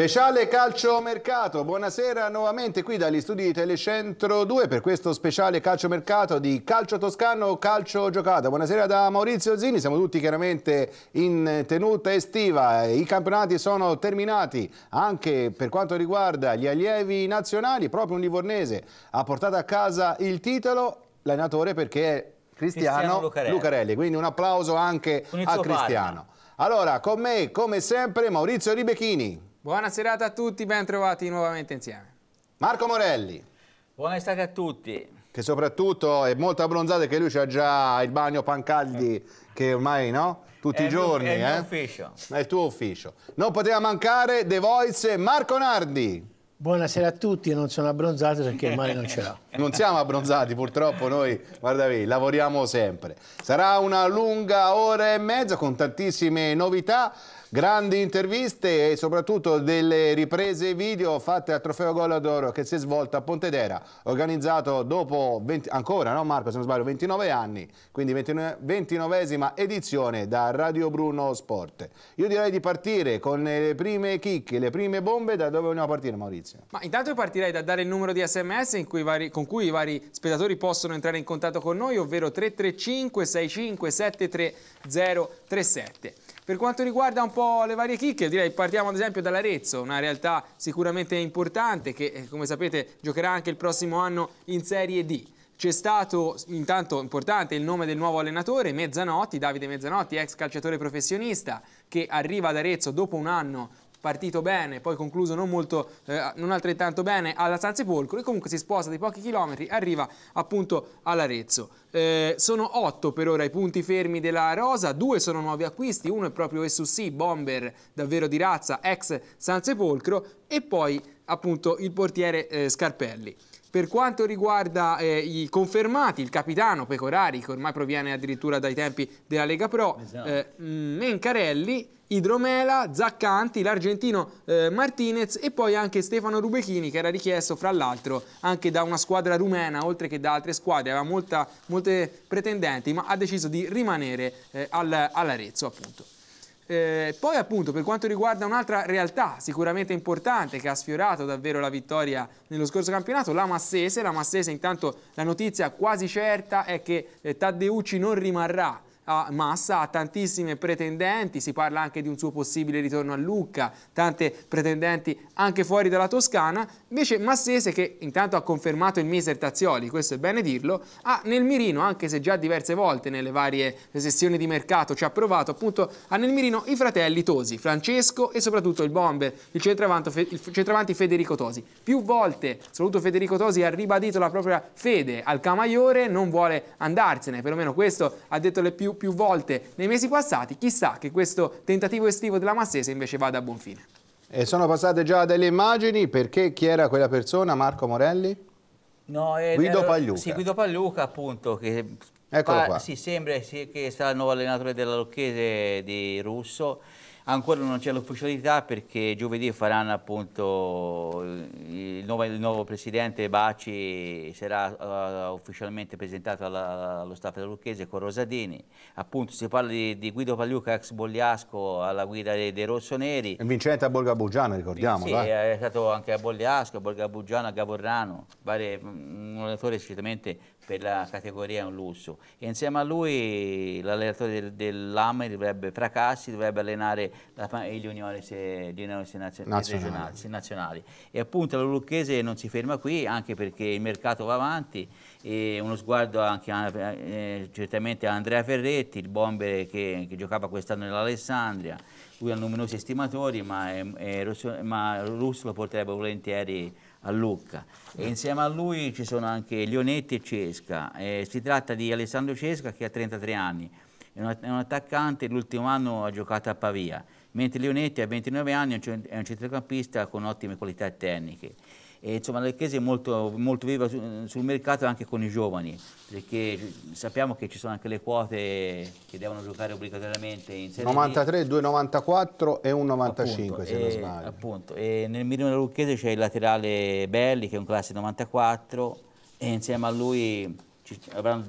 Speciale calciomercato, buonasera nuovamente qui dagli studi di Telecentro 2 per questo speciale calciomercato di calcio toscano, calcio giocata. Buonasera da Maurizio Zini, siamo tutti chiaramente in tenuta estiva, i campionati sono terminati anche per quanto riguarda gli allievi nazionali, proprio un livornese ha portato a casa il titolo, l'allenatore perché è Cristiano, Cristiano Lucarelli. Lucarelli. quindi un applauso anche a Cristiano. Parma. Allora, con me come sempre Maurizio Ribechini. Buona serata a tutti, ben trovati nuovamente insieme. Marco Morelli. Buona estate a tutti. Che soprattutto è molto abbronzato che lui ha già il bagno pancaldi che ormai no? Tutti è i giorni. È il eh? mio ufficio. È il tuo ufficio. Non poteva mancare The Voice Marco Nardi. Buonasera a tutti, non sono abbronzato perché il male non ce l'ha. Non siamo abbronzati, purtroppo noi, guardavi, lavoriamo sempre. Sarà una lunga ora e mezza con tantissime novità grandi interviste e soprattutto delle riprese video fatte al Trofeo Gol d'Oro che si è svolto a Pontedera, organizzato dopo 20, ancora, no Marco, se non sbaglio, 29 anni, quindi 29esima edizione da Radio Bruno Sport. Io direi di partire con le prime chicche, le prime bombe, da dove vogliamo partire Maurizio? Ma intanto partirei da dare il numero di sms cui vari, con cui i vari spettatori possono entrare in contatto con noi, ovvero 335 65 73 037. Per quanto riguarda un po' le varie chicche, direi partiamo ad esempio dall'Arezzo, una realtà sicuramente importante che eh, come sapete giocherà anche il prossimo anno in Serie D. C'è stato intanto importante il nome del nuovo allenatore, Mezzanotti, Davide Mezzanotti, ex calciatore professionista, che arriva ad Arezzo dopo un anno partito bene, poi concluso non, molto, eh, non altrettanto bene alla Sanzepolcro e comunque si sposta di pochi chilometri, arriva appunto all'Arezzo. Eh, sono otto per ora i punti fermi della Rosa, due sono nuovi acquisti, uno è proprio SUC, bomber davvero di razza, ex Sanzepolcro e poi appunto il portiere eh, Scarpelli. Per quanto riguarda eh, i confermati, il capitano Pecorari, che ormai proviene addirittura dai tempi della Lega Pro, esatto. eh, Mencarelli, Idromela, Zaccanti, l'argentino eh, Martinez e poi anche Stefano Rubechini che era richiesto fra l'altro anche da una squadra rumena oltre che da altre squadre, aveva molta, molte pretendenti ma ha deciso di rimanere eh, al, all'Arezzo appunto. Eh, poi appunto per quanto riguarda un'altra realtà sicuramente importante che ha sfiorato davvero la vittoria nello scorso campionato, la Massese, la Massese intanto la notizia quasi certa è che eh, Taddeucci non rimarrà a Massa ha tantissime pretendenti, si parla anche di un suo possibile ritorno a Lucca, tante pretendenti anche fuori dalla Toscana, invece Massese che intanto ha confermato il miser Tazioli, questo è bene dirlo, ha nel mirino, anche se già diverse volte nelle varie sessioni di mercato ci ha provato, appunto ha nel mirino i fratelli Tosi, Francesco e soprattutto il bomber, il centravanti, Federico Tosi. Più volte, soprattutto Federico Tosi, ha ribadito la propria fede al Camaiore, non vuole andarsene, perlomeno questo ha detto le più più volte nei mesi passati, chissà che questo tentativo estivo della Massese invece vada a buon fine. E sono passate già delle immagini, perché chi era quella persona, Marco Morelli? No, è, Guido Pagliuca. Sì, Guido Pagliuca appunto, che Eccolo qua. Sì, sembra sì, che sarà il nuovo allenatore della Lucchese di Russo Ancora non c'è l'ufficialità perché giovedì faranno appunto il nuovo, il nuovo presidente Baci sarà uh, ufficialmente presentato alla, allo staff della Lucchese con Rosadini. Appunto si parla di, di Guido Pagliuca, ex Bogliasco alla guida dei, dei rossoneri. Il vincente a Bolgabugiano, ricordiamo. Sì, è stato anche a Bogliasco, a Bolgabugiano, a Gavorrano, un allenatore sicuramente per la categoria è un lusso. E insieme a lui l'allenatore del, dell'AME dovrebbe Fracassi, dovrebbe allenare la, gli juniores, juniores nazionali. nazionali. E appunto la Lucchese non si ferma qui, anche perché il mercato va avanti, e uno sguardo anche eh, certamente a Andrea Ferretti, il bomber che, che giocava quest'anno nell'Alessandria, lui ha numerosi estimatori, ma, è, è, ma Russo lo porterebbe volentieri a Lucca e insieme a lui ci sono anche Lionetti e Cesca. Eh, si tratta di Alessandro Cesca che ha 33 anni, è un, è un attaccante, l'ultimo anno ha giocato a Pavia, mentre Lionetti ha 29 anni, è un centrocampista con ottime qualità tecniche. E, insomma, la Chiesa è molto, molto viva su, sul mercato anche con i giovani, perché sappiamo che ci sono anche le quote che devono giocare obbligatoriamente in Serie 93, 2,94 e 1,95 se non sbaglio. Appunto, e nel mirino della Lucchese c'è il laterale Belli che è un classe 94 e insieme a lui avranno,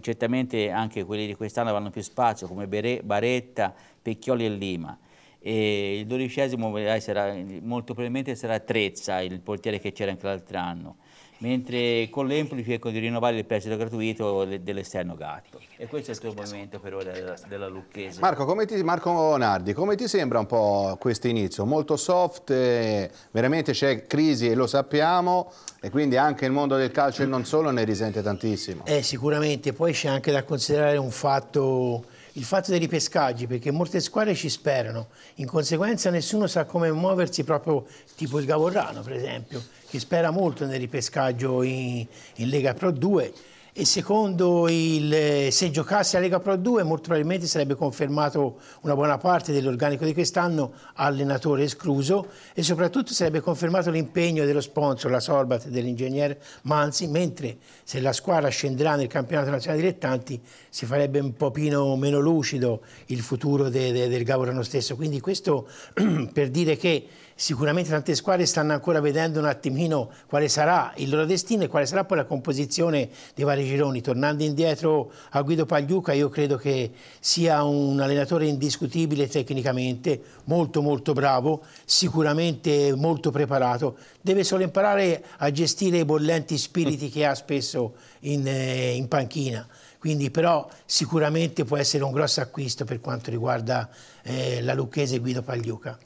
certamente anche quelli di quest'anno avranno più spazio come Baretta, Pecchioli e Lima e il dodicesimo sarà, molto probabilmente sarà Trezza, il portiere che c'era anche l'altro anno mentre con l'Empoli cerco di rinnovare il prestito gratuito dell'esterno Gatto e questo è il tuo momento per ora della, della Lucchese. Marco, ti, Marco, Nardi, come ti sembra un po' questo inizio? Molto soft, eh, veramente c'è crisi e lo sappiamo e quindi anche il mondo del calcio e non solo ne risente tantissimo. Eh, sicuramente, poi c'è anche da considerare un fatto il fatto dei ripescaggi, perché molte squadre ci sperano, in conseguenza nessuno sa come muoversi proprio tipo il Gavorrano per esempio, che spera molto nel ripescaggio in, in Lega Pro 2 e secondo il, se giocasse a Lega Pro 2 molto probabilmente sarebbe confermato una buona parte dell'organico di quest'anno allenatore escluso e soprattutto sarebbe confermato l'impegno dello sponsor, la Sorbat dell'ingegner Manzi, mentre se la squadra scenderà nel campionato nazionale dilettanti si farebbe un pochino meno lucido il futuro de, de, del Gavorano stesso. Quindi questo per dire che Sicuramente tante squadre stanno ancora vedendo un attimino quale sarà il loro destino e quale sarà poi la composizione dei vari gironi. Tornando indietro a Guido Pagliuca, io credo che sia un allenatore indiscutibile tecnicamente, molto molto bravo, sicuramente molto preparato. Deve solo imparare a gestire i bollenti spiriti che ha spesso in, eh, in panchina quindi però sicuramente può essere un grosso acquisto per quanto riguarda eh, la lucchese Guido Pagliuca.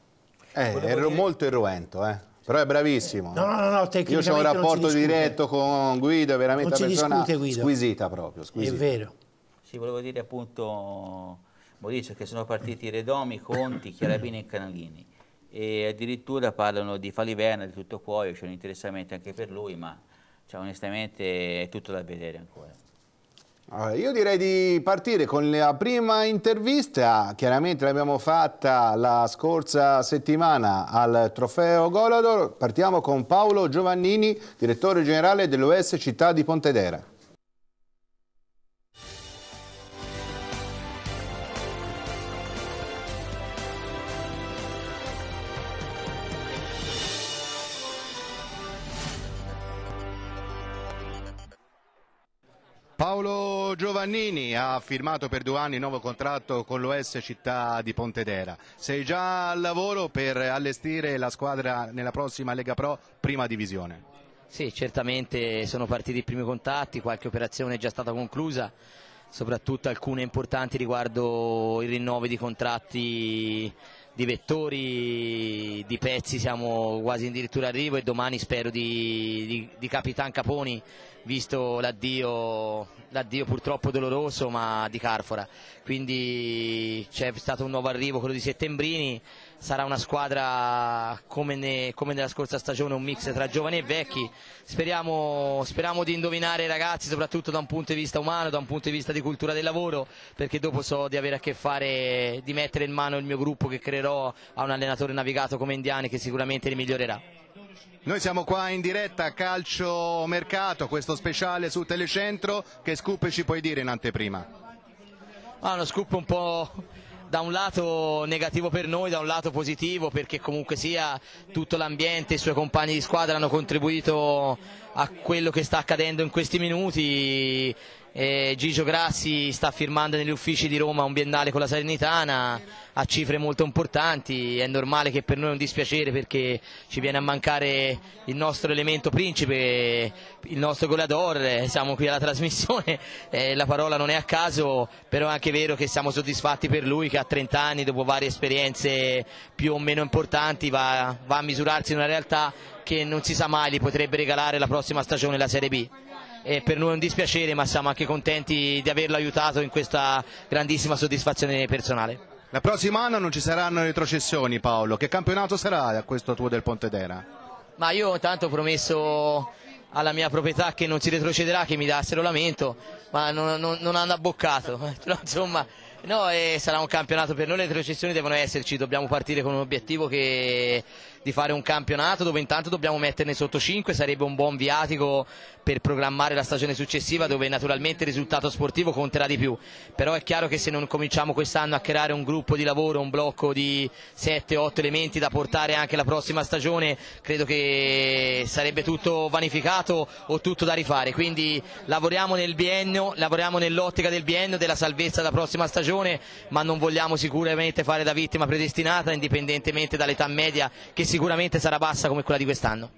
Eh, è dire... molto irruento, eh. Però è bravissimo. No, no, no, no Io ho un rapporto diretto con Guido, è veramente una persona discute, squisita proprio. Squisita. È vero. Sì, volevo dire appunto, Maurizio, che sono partiti Redomi, Conti, Chiarabini e Canalini. E addirittura parlano di Faliverna, di tutto cuoio, c'è un interessamento anche per lui, ma cioè, onestamente è tutto da vedere ancora. Allora, io direi di partire con la prima intervista, chiaramente l'abbiamo fatta la scorsa settimana al Trofeo Golador, partiamo con Paolo Giovannini, direttore generale dell'OS Città di Pontedera. Paolo Giovannini ha firmato per due anni il nuovo contratto con l'OS Città di Pontedera. Sei già al lavoro per allestire la squadra nella prossima Lega Pro prima divisione? Sì, certamente sono partiti i primi contatti, qualche operazione è già stata conclusa, soprattutto alcune importanti riguardo i rinnovi di contratti di vettori, di pezzi siamo quasi addirittura arrivo e domani spero di, di, di Capitan Caponi visto l'addio, purtroppo doloroso ma di Carfora. Quindi c'è stato un nuovo arrivo quello di Settembrini sarà una squadra come, ne, come, nella scorsa stagione un mix tra giovani e vecchi speriamo, speriamo, di indovinare i ragazzi soprattutto da un punto di vista umano da un punto di vista di cultura del lavoro perché dopo so di avere a che fare di mettere in mano il mio gruppo che creerò a un allenatore navigato come Indiani che sicuramente li migliorerà noi siamo qua in diretta a Calcio Mercato, questo speciale su Telecentro. Che scoop ci puoi dire in anteprima? Ah, uno scoop un po' da un lato negativo per noi, da un lato positivo perché comunque sia tutto l'ambiente i suoi compagni di squadra hanno contribuito a quello che sta accadendo in questi minuti eh, Gigio Grassi sta firmando negli uffici di Roma un biennale con la Salernitana a cifre molto importanti, è normale che per noi è un dispiacere perché ci viene a mancare il nostro elemento principe, il nostro goleador, siamo qui alla trasmissione, eh, la parola non è a caso, però è anche vero che siamo soddisfatti per lui che a 30 anni dopo varie esperienze più o meno importanti va, va a misurarsi in una realtà che non si sa mai gli potrebbe regalare la prossima stagione la Serie B e per noi è un dispiacere ma siamo anche contenti di averlo aiutato in questa grandissima soddisfazione personale. La prossima anno non ci saranno retrocessioni Paolo, che campionato sarà questo tuo del Pontedera? Ma io intanto ho promesso alla mia proprietà che non si retrocederà, che mi dassero lamento, ma non, non, non hanno abboccato. insomma, no, sarà un campionato per noi, le retrocessioni devono esserci, dobbiamo partire con un obiettivo che di fare un campionato dove intanto dobbiamo metterne sotto 5, sarebbe un buon viatico per programmare la stagione successiva dove naturalmente il risultato sportivo conterà di più, però è chiaro che se non cominciamo quest'anno a creare un gruppo di lavoro, un blocco di 7-8 elementi da portare anche la prossima stagione, credo che sarebbe tutto vanificato o tutto da rifare, quindi lavoriamo nel biennio, lavoriamo nell'ottica del biennio, della salvezza della prossima stagione, ma non vogliamo sicuramente fare da vittima predestinata indipendentemente dall'età media che sicuramente sarà bassa come quella di quest'anno.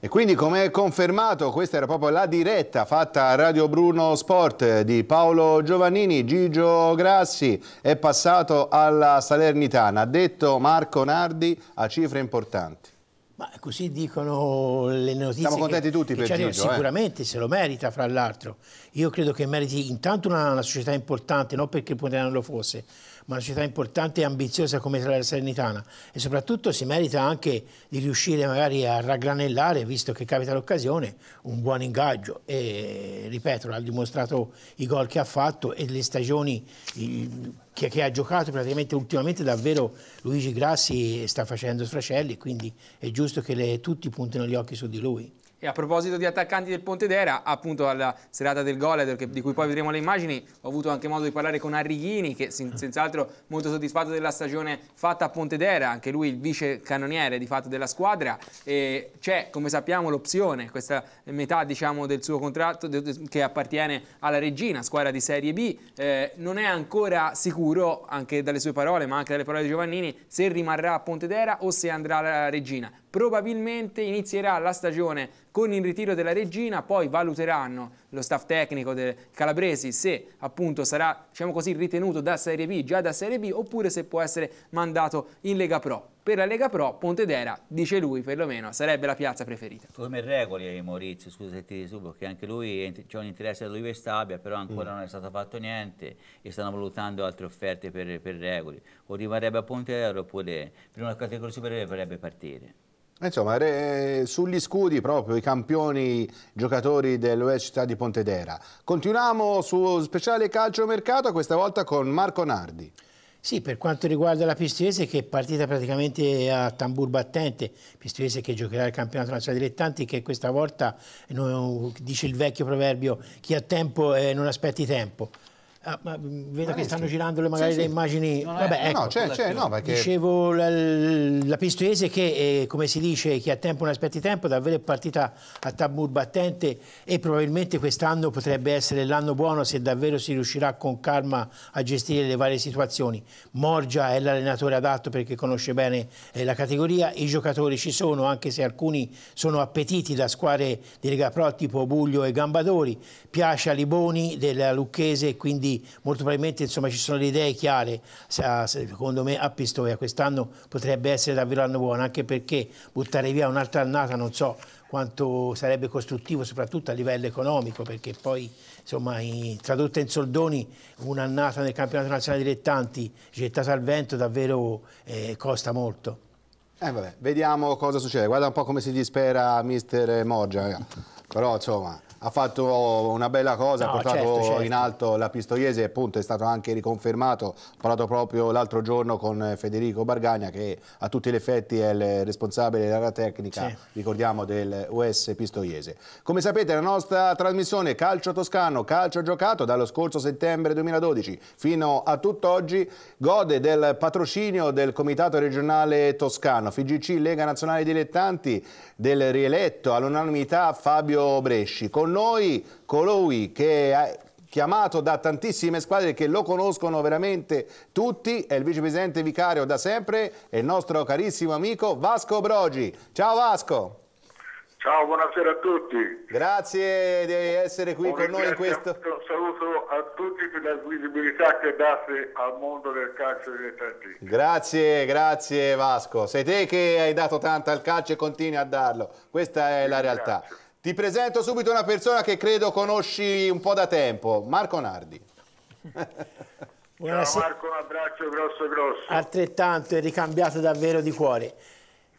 E quindi come è confermato, questa era proprio la diretta fatta a Radio Bruno Sport di Paolo Giovannini, Gigio Grassi è passato alla Salernitana, ha detto Marco Nardi a cifre importanti. Ma così dicono le notizie. Siamo contenti che, tutti che per Gigio. Eh. Sicuramente se lo merita, fra l'altro. Io credo che meriti intanto una, una società importante, non perché il Ponte non lo fosse, una società importante e ambiziosa come la Salernitana e soprattutto si merita anche di riuscire magari a raggranellare, visto che capita l'occasione, un buon ingaggio e ripeto, l'ha dimostrato i gol che ha fatto e le stagioni che, che, ha giocato praticamente ultimamente davvero Luigi Grassi sta facendo sfracelli, quindi è giusto che le, tutti puntino gli occhi su di lui. E a proposito di attaccanti del Pontedera, appunto alla serata del gol, di cui poi vedremo le immagini, ho avuto anche modo di parlare con Arrighini, che senz'altro molto soddisfatto della stagione fatta a Pontedera, anche lui il vice cannoniere di fatto della squadra. C'è, come sappiamo, l'opzione, questa metà diciamo, del suo contratto che appartiene alla Regina, squadra di Serie B. Eh, non è ancora sicuro, anche dalle sue parole, ma anche dalle parole di Giovannini, se rimarrà a Pontedera o se andrà alla Regina probabilmente inizierà la stagione con il ritiro della regina, poi valuteranno lo staff tecnico del Calabresi se appunto sarà diciamo così, ritenuto da Serie B, già da Serie B, oppure se può essere mandato in Lega Pro. Per la Lega Pro, Pontedera, dice lui perlomeno, sarebbe la piazza preferita. Come regoli Maurizio, scusa se ti disturbo, che anche lui c'è un interesse da lui Vestabia, però ancora mm. non è stato fatto niente e stanno valutando altre offerte per, per regoli. O rimarrebbe a Pontedera oppure per una categoria superiore vorrebbe partire. Insomma, sugli scudi proprio i campioni giocatori dell'US Città di Pontedera. Continuiamo su speciale calcio mercato, questa volta con Marco Nardi. Sì, per quanto riguarda la Pistoiese che è partita praticamente a tambur battente, Pistoiese che giocherà il campionato nazionale dilettanti che questa volta, dice il vecchio proverbio, chi ha tempo eh, non aspetti tempo. Ah, vedo che stanno girando le, magari sì, le sì. immagini. Vabbè, ecco. no, c'è, c'è, no, perché... Dicevo la, la Pistoiese che, eh, come si dice, chi ha tempo non aspetti tempo, davvero è partita a tabur battente e probabilmente quest'anno potrebbe essere l'anno buono se davvero si riuscirà con calma a gestire le varie situazioni. Morgia è l'allenatore adatto perché conosce bene eh, la categoria, i giocatori ci sono, anche se alcuni sono appetiti da squadre di Lega Pro tipo Buglio e Gambadori, piace a Liboni della Lucchese, quindi molto probabilmente insomma, ci sono le idee chiare, secondo me a Pistoia quest'anno potrebbe essere davvero l'anno buono, anche perché buttare via un'altra annata non so quanto sarebbe costruttivo soprattutto a livello economico, perché poi insomma in, tradotta in soldoni un'annata nel campionato nazionale dilettanti gettata al vento davvero eh, costa molto. Eh vabbè, vediamo cosa succede, guarda un po' come si dispera mister Moggia, però insomma ha fatto una bella cosa, no, ha portato certo, certo. in alto la Pistoiese, appunto è stato anche riconfermato, ho parlato proprio l'altro giorno con Federico Bargagna che a tutti gli effetti è il responsabile dell'area tecnica, sì. ricordiamo, del US Pistoiese. Come sapete la nostra trasmissione Calcio Toscano, Calcio Giocato dallo scorso settembre 2012 fino a tutt'oggi gode del patrocinio del Comitato Regionale Toscano, FIGC Lega Nazionale Dilettanti, del rieletto all'unanimità Fabio Bresci. Con noi colui che è chiamato da tantissime squadre che lo conoscono veramente tutti, è il vicepresidente vicario da sempre, è il nostro carissimo amico Vasco Brogi. Ciao Vasco! Ciao, buonasera a tutti. Grazie di essere qui Un con noi in questo... Un saluto a tutti per la visibilità che date al mondo del calcio dilettantistico. Grazie, grazie Vasco. Sei te che hai dato tanto al calcio e continui a darlo. Questa è la realtà. Grazie. Ti presento subito una persona che credo conosci un po' da tempo, Marco Nardi. Ciao Marco, un abbraccio grosso grosso. Altrettanto, è ricambiato davvero di cuore.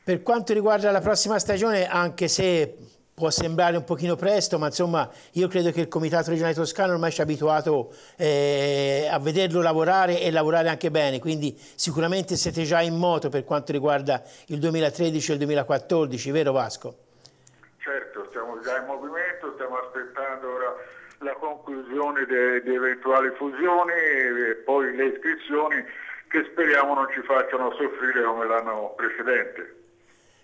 Per quanto riguarda la prossima stagione, anche se può sembrare un pochino presto, ma insomma io credo che il Comitato regionale toscano ormai ci ha abituato eh, a vederlo lavorare e lavorare anche bene, quindi sicuramente siete già in moto per quanto riguarda il 2013 e il 2014, vero Vasco? Già in movimento, stiamo aspettando ora la conclusione di eventuali fusioni e poi le iscrizioni che speriamo non ci facciano soffrire come l'anno precedente.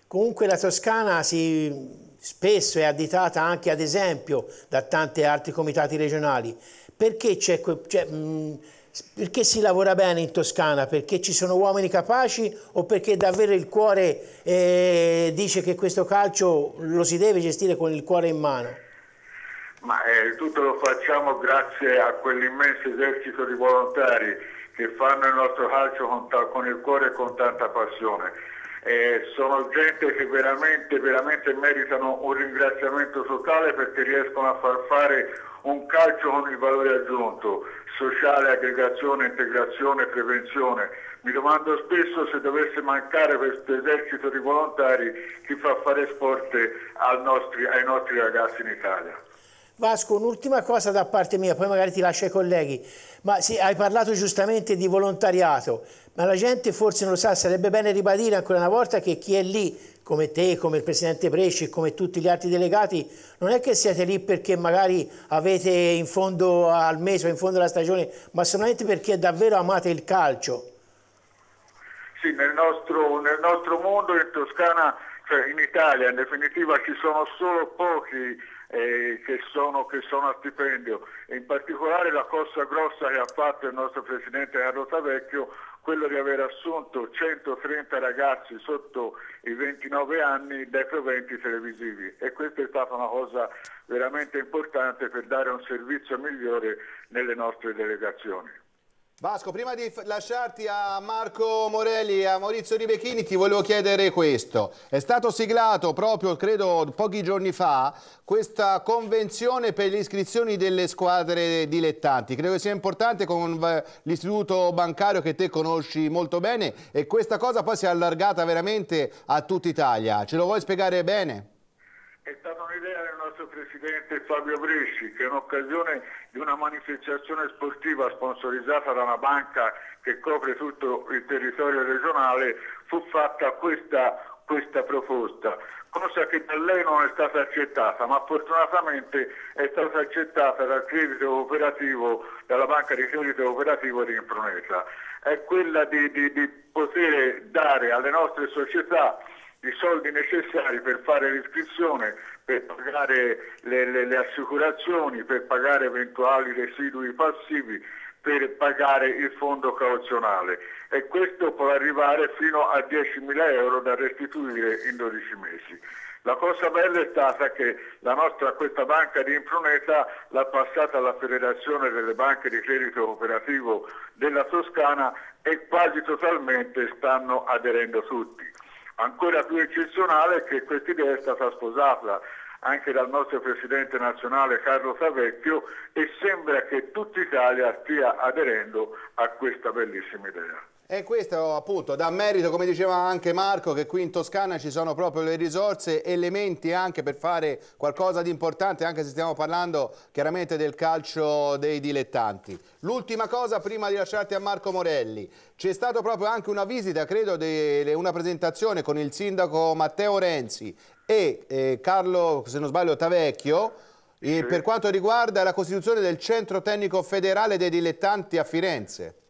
Comunque la Toscana si spesso è additata anche ad esempio da tanti altri comitati regionali. Perché, cioè, mh, perché, si lavora bene in Toscana? Perché ci sono uomini capaci o perché davvero il cuore eh, dice che questo calcio lo si deve gestire con il cuore in mano? Ma eh, tutto lo facciamo grazie a quell'immenso esercito di volontari che fanno il nostro calcio con, con il cuore e con tanta passione eh, sono gente che veramente, veramente meritano un ringraziamento totale perché riescono a far fare un calcio con il valore aggiunto, sociale, aggregazione, integrazione, prevenzione. Mi domando spesso se dovesse mancare questo esercito di volontari chi fa fare sport nostri, ai nostri ragazzi in Italia. Vasco, un'ultima cosa da parte mia, poi magari ti lascio ai colleghi, ma sì, hai parlato giustamente di volontariato, ma la gente forse non lo sa, sarebbe bene ribadire ancora una volta che chi è lì, come te, come il Presidente Bresci, come tutti gli altri delegati, non è che siete lì perché magari avete in fondo al mese o in fondo alla stagione, ma solamente perché davvero amate il calcio. Sì, nel nostro, nel nostro mondo in Toscana, cioè in Italia in definitiva ci sono solo pochi eh, che, sono, che, sono, a stipendio. In particolare la cosa grossa che ha fatto il nostro Presidente Carlo Tavecchio, quello di aver assunto 130 ragazzi sotto i 29 anni dai proventi televisivi e questa è stata una cosa veramente importante per dare un servizio migliore nelle nostre delegazioni. Vasco, prima di lasciarti a Marco Morelli e a Maurizio Ribechini ti volevo chiedere questo. È stato siglato proprio, credo, pochi giorni fa questa convenzione per le iscrizioni delle squadre dilettanti. Credo che sia importante con l'istituto bancario che te conosci molto bene e questa cosa poi si è allargata veramente a tutta Italia. Ce lo vuoi spiegare bene? È stata un'idea del nostro presidente Fabio Bresci che in occasione di una manifestazione sportiva sponsorizzata da una banca che copre tutto il territorio regionale fu fatta questa, questa proposta, cosa che da lei non è stata accettata, ma fortunatamente è stata accettata dal credito operativo, dalla banca di credito operativo di Improneta. È quella di, di, di poter dare alle nostre società i soldi necessari per fare l'iscrizione, per pagare le, le, le, assicurazioni, per pagare eventuali residui passivi, per pagare il fondo cauzionale e questo può arrivare fino a 10.000 euro da restituire in 12 mesi. La cosa bella è stata che nostra, questa banca di impruneta l'ha passata alla Federazione delle Banche di Credito Cooperativo della Toscana e quasi totalmente stanno aderendo tutti. Ancora più eccezionale è che questa idea è stata sposata anche dal nostro Presidente nazionale Carlo Savecchio e sembra che tutta Italia stia aderendo a questa bellissima idea. E questo appunto dà merito, come diceva anche Marco, che qui in Toscana ci sono proprio le risorse, elementi anche per fare qualcosa di importante, anche se stiamo parlando chiaramente del calcio dei dilettanti. L'ultima cosa prima di lasciarti a Marco Morelli, c'è stata proprio anche una visita, credo, una presentazione con il sindaco Matteo Renzi e eh, Carlo, se non sbaglio, Tavecchio, sì. per quanto riguarda la costituzione del centro tecnico federale dei dilettanti a Firenze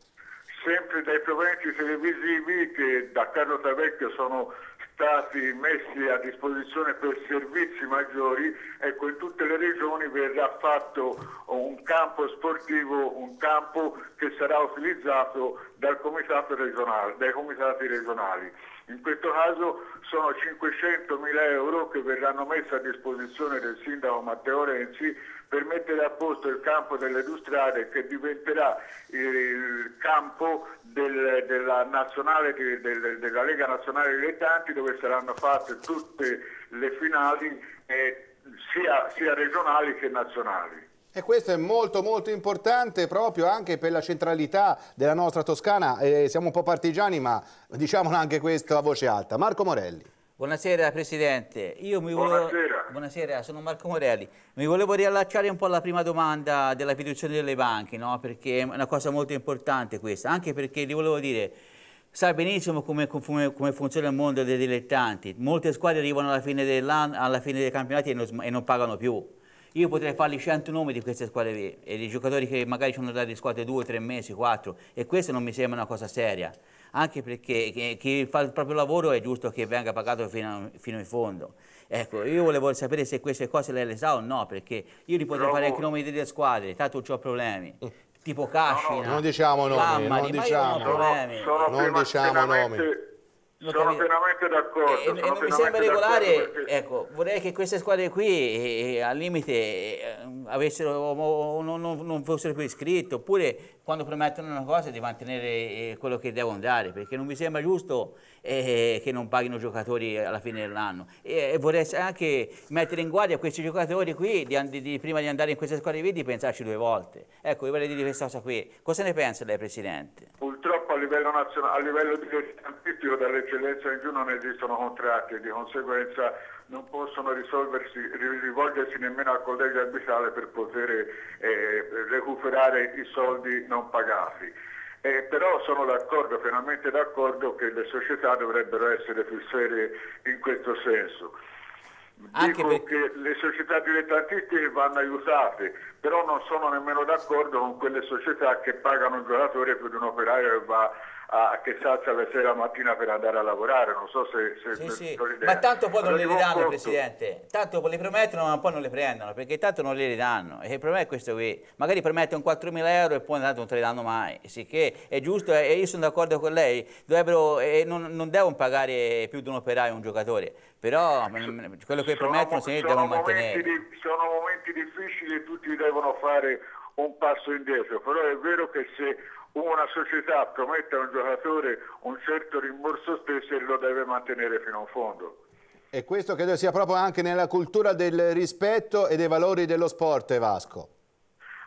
sempre dai proventi televisivi che da Carlo Tavecchio sono stati messi a disposizione per servizi maggiori, ecco in tutte le regioni verrà fatto un campo sportivo, un campo che sarà utilizzato dal comitato regionale, dai comitati regionali. In questo caso sono 500 mila euro che verranno messi a disposizione del sindaco Matteo Renzi per mettere a posto il campo delle due strade che diventerà il campo del, della, del, della, Lega Nazionale Dilettanti dove saranno fatte tutte le finali eh, sia, sia regionali che nazionali. E questo è molto molto importante proprio anche per la centralità della nostra Toscana. Eh, siamo un po' partigiani ma diciamolo anche questo a voce alta. Marco Morelli. Buonasera Presidente, io mi volevo... Buonasera. Buonasera, sono Marco Morelli. Mi volevo riallacciare un po' alla prima domanda della fiduzione delle banche, no? perché è una cosa molto importante questa, anche perché gli volevo dire, sa benissimo come, come- come funziona il mondo dei dilettanti, molte squadre arrivano alla fine, alla fine dei campionati e non, e non pagano più. Io potrei farli 100 nomi di queste squadre qui, e di giocatori che magari ci hanno dato di squadre 2, 3 mesi, 4, e questo non mi sembra una cosa seria anche perché chi fa il proprio lavoro è giusto che venga pagato fino, fino in fondo. Ecco, io volevo sapere se queste cose lei le sa o no, perché io li potrei Bravo. fare anche i nomi delle squadre, tanto ho problemi. Tipo Cascina, Non diciamo nomi, Lammari, non ma io diciamo. non ho problemi. Sono Non diciamo nomi. Sono pienamente d'accordo. E, e sono non mi sembra regolare, perché- ecco, vorrei che queste squadre qui eh, eh, al limite eh, avessero, non, non- non fossero più iscritte, oppure quando promettono una cosa di mantenere eh, quello che devono dare, perché non mi sembra giusto eh, che non paghino giocatori alla fine dell'anno. E, e vorrei anche mettere in guardia questi giocatori qui, di, di- di- prima di andare in queste squadre qui, di pensarci due volte. Ecco, io vorrei dire questa cosa qui. Cosa ne pensa lei, Presidente? Purtroppo livello, nazionale, a livello dilettantistico dall'eccellenza in giù non esistono contratti e di conseguenza non possono rivolgersi nemmeno al collegio arbitrale per poter eh, recuperare i soldi non pagati. Eh, però sono d'accordo, pienamente d'accordo che le società dovrebbero essere più serie in questo senso. Anche Dico per- che le società dilettantistiche vanno aiutate, però non sono nemmeno d'accordo con quelle società che pagano un giocatore più di un operaio che va a, che si alza alle 6 la mattina per andare a lavorare. Non so se, se Sì, sì, ma tanto poi non le di danno, conto- Presidente. Tanto le promettono, ma poi non le prendono, perché tanto non le ridanno. E il problema è questo qui. Magari promette un 4.000 euro e poi tanto non te le danno mai. Sicché è giusto, e io sono d'accordo con lei, dovrebbero, e non, non devono pagare più di un operaio un giocatore. Però mm, quello che Sono promettono se ne devono mantenere. di- sono momenti difficili e tutti devono fare un passo indietro, però è vero che se una società promette a un giocatore un certo rimborso spesso lo deve mantenere fino in fondo. E questo credo sia proprio anche nella cultura del rispetto e dei valori dello sport, Vasco.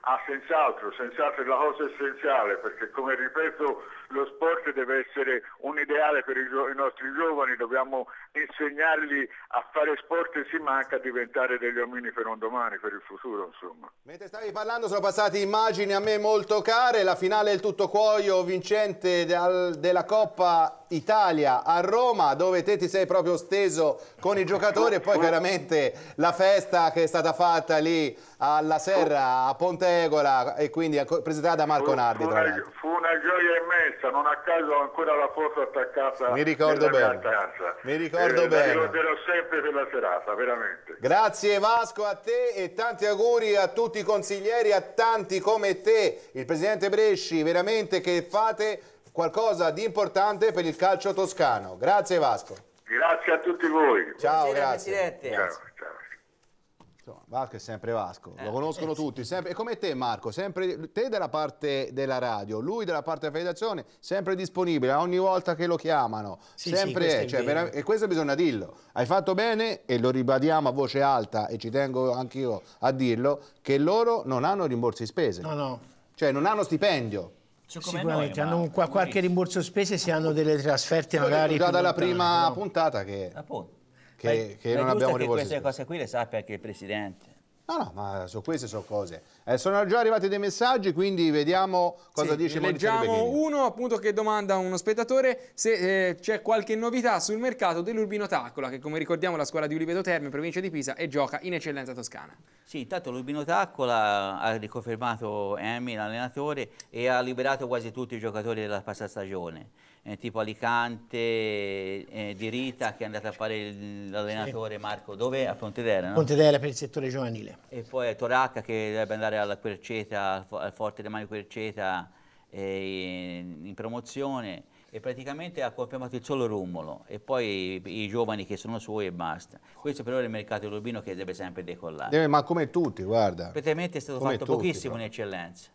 Ah, senz'altro, senz'altro è la cosa essenziale, perché come ripeto lo sport deve essere un ideale per i, i nostri giovani, dobbiamo insegnargli a fare sport e si manca a diventare degli uomini per un domani, per il futuro insomma. Mentre stavi parlando sono passate immagini a me molto care, la finale del tutto cuoio vincente del- della Coppa Italia a Roma dove te ti sei proprio steso con i giocatori e poi chiaramente la festa che è stata fatta lì alla Serra a Pontegola e quindi presentata da Marco Nardi fu una, fu una gioia immensa, non a caso ho ancora la foto attaccata Mi ricordo bene. Mi ricordo Eh, bene. La ricorderò sempre per la serata, veramente. Grazie Vasco a te e tanti auguri a tutti i consiglieri, a tanti come te, il presidente Bresci, veramente che fate qualcosa di importante per il calcio toscano. Grazie Vasco. Grazie a tutti voi. Ciao, Buonasera, grazie. Presidente. Ciao, Grazie. ciao. Insomma, Vasco è sempre Vasco, Eh, lo conoscono tutti, sempre, e come te Marco, sempre te dalla parte della radio, lui dalla parte della federazione, sempre disponibile ogni volta che lo chiamano, Sì, sì, sempre questo è, è cioè, vera- e questo bisogna dirlo, hai fatto bene e lo ribadiamo a voce alta e ci tengo anch'io a dirlo, che loro non hanno rimborsi spese, No, no. cioè non hanno stipendio. Sicuramente hanno un- qua- qualche rimborso spese se hanno delle trasferte magari Già dalla prima però- puntata che, Appunto. Che- Ma- che ma non abbiamo rimborsi queste cose qui le sappia anche il Presidente. No, no, ma su queste sono cose. Eh, sono già arrivati dei messaggi, quindi vediamo cosa Sì, dice Maurizio Leggiamo uno appunto che domanda uno spettatore se eh, c'è qualche novità sul mercato dell'Urbino Taccola, che come ricordiamo è la squadra di Uliveto Terme, provincia di Pisa, e gioca in eccellenza toscana. Sì, intanto Lubino Taccola ha riconfermato Emi, l'allenatore, e ha liberato quasi tutti i giocatori della passata stagione, eh, tipo Alicante, eh, Di Rita che è andato a fare l'allenatore Marco, dove? A Pontedera, no? Pontedera per il settore giovanile. E poi Toracca che dovrebbe andare alla Querceta, al fo- al Forte dei Mani Querceta eh, in promozione e praticamente ha confermato il solo Rumolo e poi i, i giovani che sono suoi e basta. Questo però è il mercato Lubino che deve sempre decollare. Deve- ma come tutti, guarda. Praticamente è stato Come fatto tutti, pochissimo però. in eccellenza.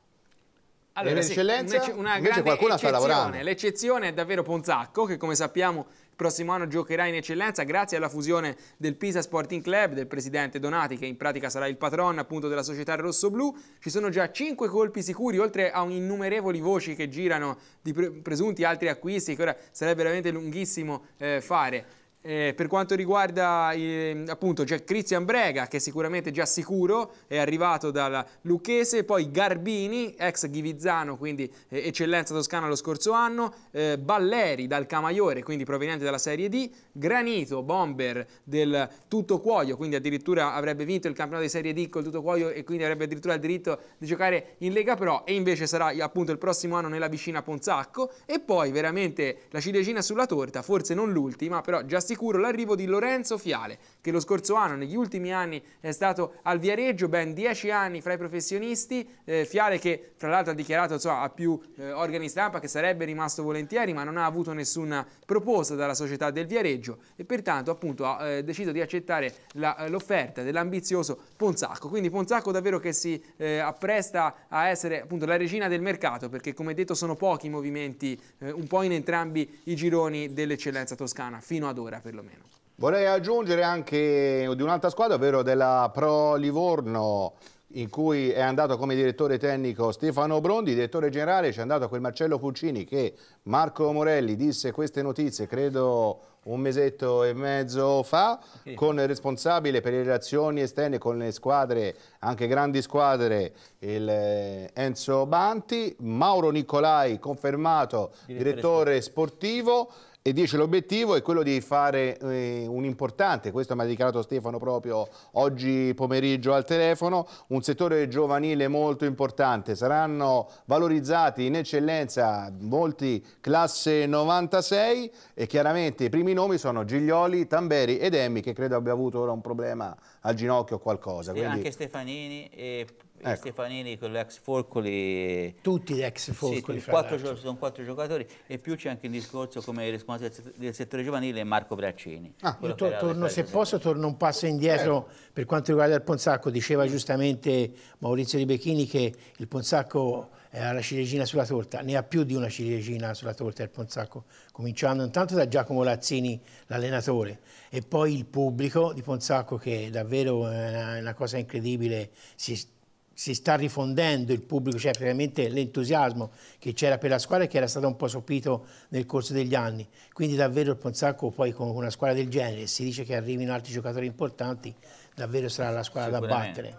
E l'eccellenza? un'ecce- una Invece grande qualcuno sta lavorando. L'eccezione è davvero Ponzacco, che come sappiamo il prossimo anno giocherà in eccellenza grazie alla fusione del Pisa Sporting Club, del presidente Donati, che in pratica sarà il patron appunto della società rossoblu. Ci sono già cinque colpi sicuri, oltre a innumerevoli voci che girano di pre- presunti altri acquisti, che ora sarebbe veramente lunghissimo eh, fare. Eh, per quanto riguarda eh, appunto c'è Cristian Brega che sicuramente già sicuro è arrivato dal Lucchese, poi Garbini, ex Ghivizzano, quindi eh, eccellenza toscana lo scorso anno, eh, Balleri dal Camaiore, quindi proveniente dalla Serie D, Granito, bomber del Tutto Cuoio, quindi addirittura avrebbe vinto il campionato di Serie D col Tutto Cuoio e quindi avrebbe addirittura il diritto di giocare in Lega Pro e invece sarà appunto il prossimo anno nella vicina Ponzacco. E poi veramente la ciliegina sulla torta, forse non l'ultima, però già sicuro l'arrivo di Lorenzo Fiale, che lo scorso anno, negli ultimi anni, è stato al Viareggio, ben dieci anni fra i professionisti. Eh, Fiale che fra l'altro ha dichiarato insomma, a più eh, organi stampa che sarebbe rimasto volentieri, ma non ha avuto nessuna proposta dalla società del Viareggio e pertanto appunto ha eh, deciso di accettare la, l'offerta dell'ambizioso Ponzacco. Quindi Ponzacco davvero che si eh, appresta a essere appunto la regina del mercato, perché come detto sono pochi i movimenti eh, un po' in entrambi i gironi dell'eccellenza toscana, fino ad ora perlomeno. Vorrei aggiungere anche di un'altra squadra, ovvero della Pro Livorno, in cui è andato come direttore tecnico Stefano Brondi, direttore generale c'è andato quel Marcello Puccini che Marco Morelli disse queste notizie, credo un mesetto e mezzo fa, con il responsabile per le relazioni esterne con le squadre, anche grandi squadre, il eh, Enzo Banti, Mauro Nicolai confermato direttore, direttore sportivo e dice l'obiettivo è quello di fare eh, un importante, questo mi ha dichiarato Stefano proprio oggi pomeriggio al telefono, un settore giovanile molto importante, saranno valorizzati in eccellenza molti classe 96 e chiaramente i primi nomi sono Giglioli, Tamberi ed Emmi che credo abbia avuto ora un problema al ginocchio o qualcosa. Quindi... Anche Stefanini e Ecco. Stefanini con l'ex Forcoli. Tutti gli ex Forcoli. Sì, quattro, sono quattro giocatori e più c'è anche il discorso come responsabile del settore giovanile Marco Braccini. Ah, io to torno, se posso torno un passo indietro eh. per quanto riguarda il Ponzacco. Diceva giustamente Maurizio Di Becchini che il Ponzacco ha la ciliegina sulla torta, ne ha più di una ciliegina sulla torta il Ponzacco, cominciando intanto da Giacomo Lazzini, l'allenatore, e poi il pubblico di Ponzacco che davvero è una cosa incredibile, si si sta rifondendo il pubblico, cioè praticamente l'entusiasmo che c'era per la squadra e che era stato un po' sopito nel corso degli anni. Quindi davvero il Ponzacco poi con una squadra del genere, si dice che arrivino altri giocatori importanti, davvero sarà la squadra da battere.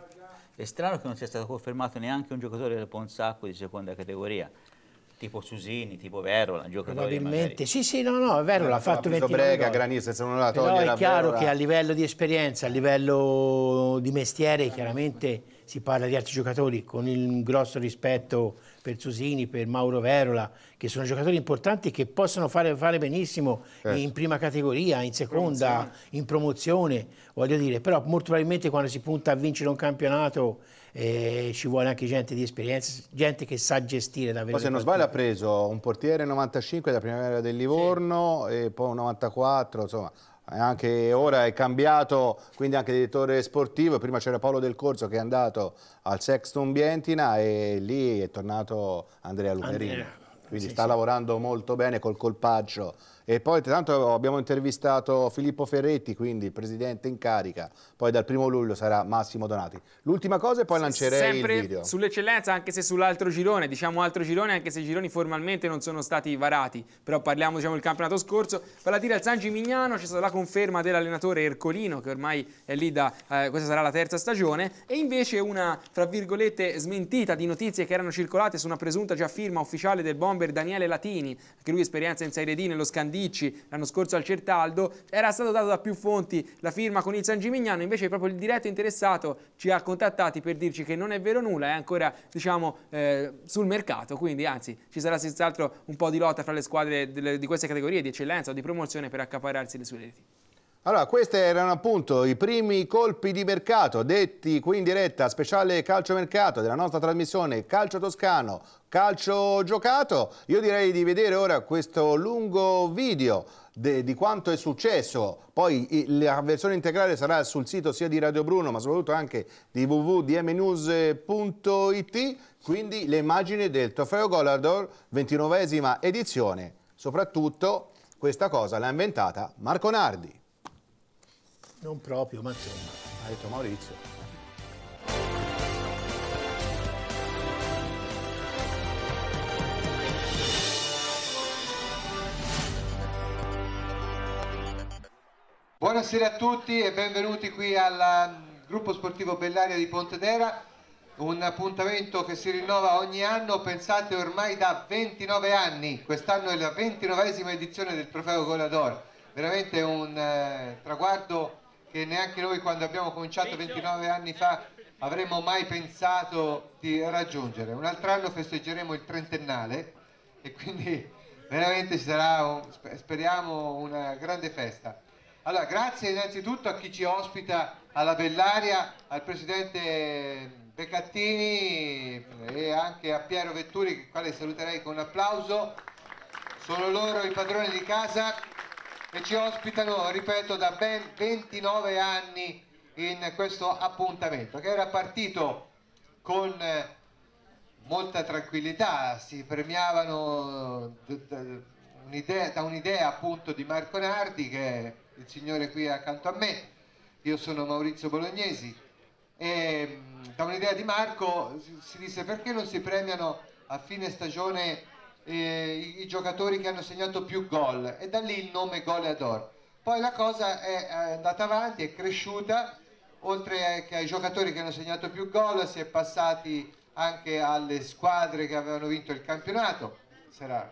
È strano che non sia stato confermato neanche un giocatore del Ponzacco di seconda categoria tipo Susini, tipo Verola, giocatori Probabilmente, magari... sì, sì, no, no, Verola ha fatto 29 Brega, Granista, se non la Però è chiaro Verola... che a livello di esperienza, a livello di mestiere, chiaramente si parla di altri giocatori con il grosso rispetto per Susini, per Mauro Verola, che sono giocatori importanti che possono fare, fare benissimo certo. in prima categoria, in seconda, promozione. in promozione, voglio dire, però molto probabilmente quando si punta a vincere un campionato eh, ci vuole anche gente di esperienza, gente che sa gestire davvero. Poi se non sbaglio ha preso un portiere 95 da Primavera del Livorno sì. e poi un 94, insomma anche ora è cambiato, quindi anche direttore sportivo, prima c'era Paolo Del Corso che è andato al Sexton Bientina e lì è tornato Andrea Lumerini, quindi sì, sta sì. lavorando molto bene col colpaccio e poi tra l'altro abbiamo intervistato Filippo Ferretti, quindi il presidente in carica, poi dal primo luglio sarà Massimo Donati. L'ultima cosa e poi lancerei Sempre il video. sull'eccellenza, anche se sull'altro girone, diciamo altro girone, anche se i gironi formalmente non sono stati varati, però parliamo diciamo del campionato scorso, vale a dire al San Gimignano c'è stata la conferma dell'allenatore Ercolino, che ormai è lì da, eh, questa sarà la terza stagione, e invece una, fra virgolette, smentita di notizie che erano circolate su una presunta già firma ufficiale del bomber Daniele Latini, che lui esperienza in Serie D nello Scandinavo, Scandicci l'anno scorso al Certaldo, era stato dato da più fonti la firma con il San Gimignano, invece proprio il diretto interessato ci ha contattati per dirci che non è vero nulla, è ancora diciamo eh, sul mercato, quindi anzi ci sarà senz'altro un po' di lotta fra le squadre di queste categorie di eccellenza o di promozione per accaparrarsi le sue reti. Allora, questi erano appunto i primi colpi di mercato detti qui in diretta speciale calcio mercato della nostra trasmissione Calcio Toscano, Calcio Giocato. Io direi di vedere ora questo lungo video di quanto è successo. Poi la versione integrale sarà sul sito sia di Radio Bruno ma soprattutto anche di www.dmnews.it, quindi le immagini del trofeo Golardor 29esima edizione. Soprattutto questa cosa l'ha inventata Marco Nardi. Non proprio, ma insomma. Ha detto Maurizio. Buonasera a tutti e benvenuti qui al gruppo sportivo Bellaria di Pontedera, un appuntamento che si rinnova ogni anno, pensate ormai da 29 anni, quest'anno è la 29esima edizione del trofeo Golador, veramente un eh, traguardo che neanche noi quando abbiamo cominciato 29 anni fa avremmo mai pensato di raggiungere. Un altro anno festeggeremo il trentennale e quindi veramente ci sarà, un, speriamo, una grande festa. Allora, grazie innanzitutto a chi ci ospita alla Bellaria, al presidente Beccattini e anche a Piero Vetturi, il quale saluterei con un applauso. Sono loro i padroni di casa e ci ospitano, ripeto, da ben 29 anni in questo appuntamento che era partito con molta tranquillità, si premiavano da un'idea appunto di Marco Nardi che il signore qui accanto a me, io sono Maurizio Bolognesi. E da un'idea di Marco si disse perché non si premiano a fine stagione eh, i, giocatori che hanno segnato più gol e da lì il nome Goleador. Poi la cosa è andata avanti, è cresciuta, oltre che ai giocatori che hanno segnato più gol si è passati anche alle squadre che avevano vinto il campionato, Sarà,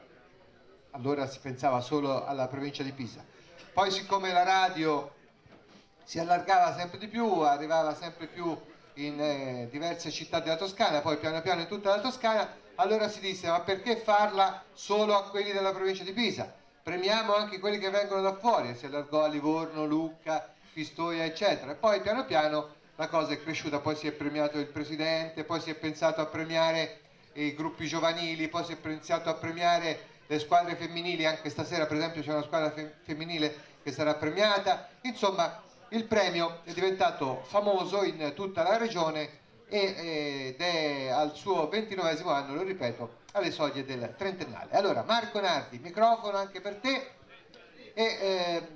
allora si pensava solo alla provincia di Pisa poi siccome la radio si allargava sempre di più, arrivava sempre più in eh, diverse città della Toscana, poi piano piano in tutta la Toscana, allora si disse ma perché farla solo a quelli della provincia di Pisa? Premiamo anche quelli che vengono da fuori, si allargò a Livorno, Lucca, Pistoia eccetera. E poi piano piano la cosa è cresciuta, poi si è premiato il presidente, poi si è pensato a premiare i gruppi giovanili, poi si è pensato a premiare le squadre femminili, anche stasera per esempio c'è una squadra fe femminile che sarà premiata, insomma il premio è diventato famoso in tutta la regione ed è al suo 29 anno, lo ripeto, alle soglie del trentennale. Allora Marco Nardi, microfono anche per te e eh,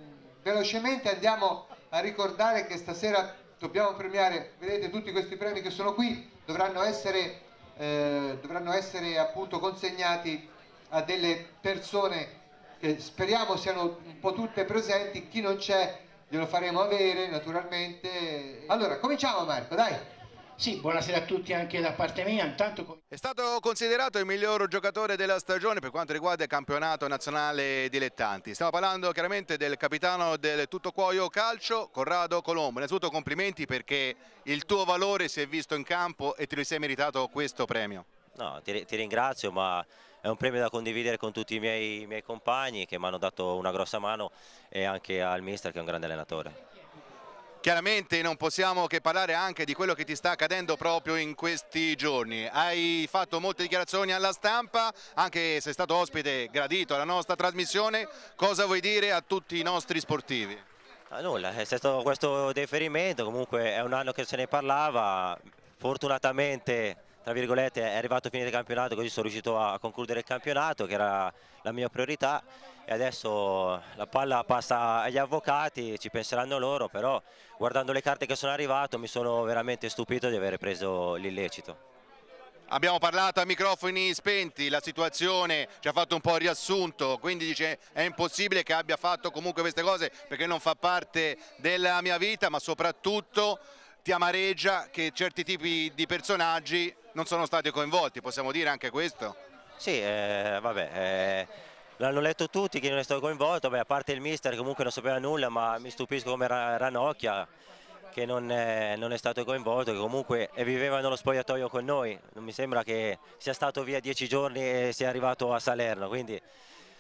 velocemente andiamo a ricordare che stasera dobbiamo premiare, vedete tutti questi premi che sono qui, dovranno essere, eh, dovranno essere appunto consegnati a delle persone che speriamo siano un po' tutte presenti, chi non c'è glielo faremo avere naturalmente. Allora, cominciamo Marco, dai! Sì, buonasera a tutti anche da parte mia. Intanto... È stato considerato il miglior giocatore della stagione per quanto riguarda il campionato nazionale dilettanti. Stiamo parlando chiaramente del capitano del Tutto Cuoio Calcio, Corrado Colombo. Innanzitutto complimenti perché il tuo valore si è visto in campo e ti sei meritato questo premio. No, ti, ti ringrazio, ma è un premio da condividere con tutti i miei, i miei compagni che mi hanno dato una grossa mano e anche al mister che è un grande allenatore. Chiaramente non possiamo che parlare anche di quello che ti sta accadendo proprio in questi giorni. Hai fatto molte dichiarazioni alla stampa, anche se è stato ospite gradito alla nostra trasmissione. Cosa vuoi dire a tutti i nostri sportivi? Ah, nulla, è stato questo deferimento, comunque è un anno che se ne parlava, fortunatamente tra virgolette è arrivato a fine del campionato così sono riuscito a concludere il campionato che era la mia priorità e adesso la palla passa agli avvocati, ci penseranno loro però guardando le carte che sono arrivato mi sono veramente stupito di aver preso l'illecito. Abbiamo parlato a microfoni spenti, la situazione ci ha fatto un po' riassunto, quindi dice è impossibile che abbia fatto comunque queste cose perché non fa parte della mia vita, ma soprattutto ti amareggia che certi tipi di personaggi non sono stati coinvolti, possiamo dire anche questo? Sì, eh, vabbè, eh, l'hanno letto tutti chi non è stato coinvolto, beh, a parte il mister comunque non sapeva nulla, ma mi stupisco come Ranocchia che non è, non è, stato coinvolto, che comunque viveva nello spogliatoio con noi, non mi sembra che sia stato via dieci giorni e sia arrivato a Salerno, quindi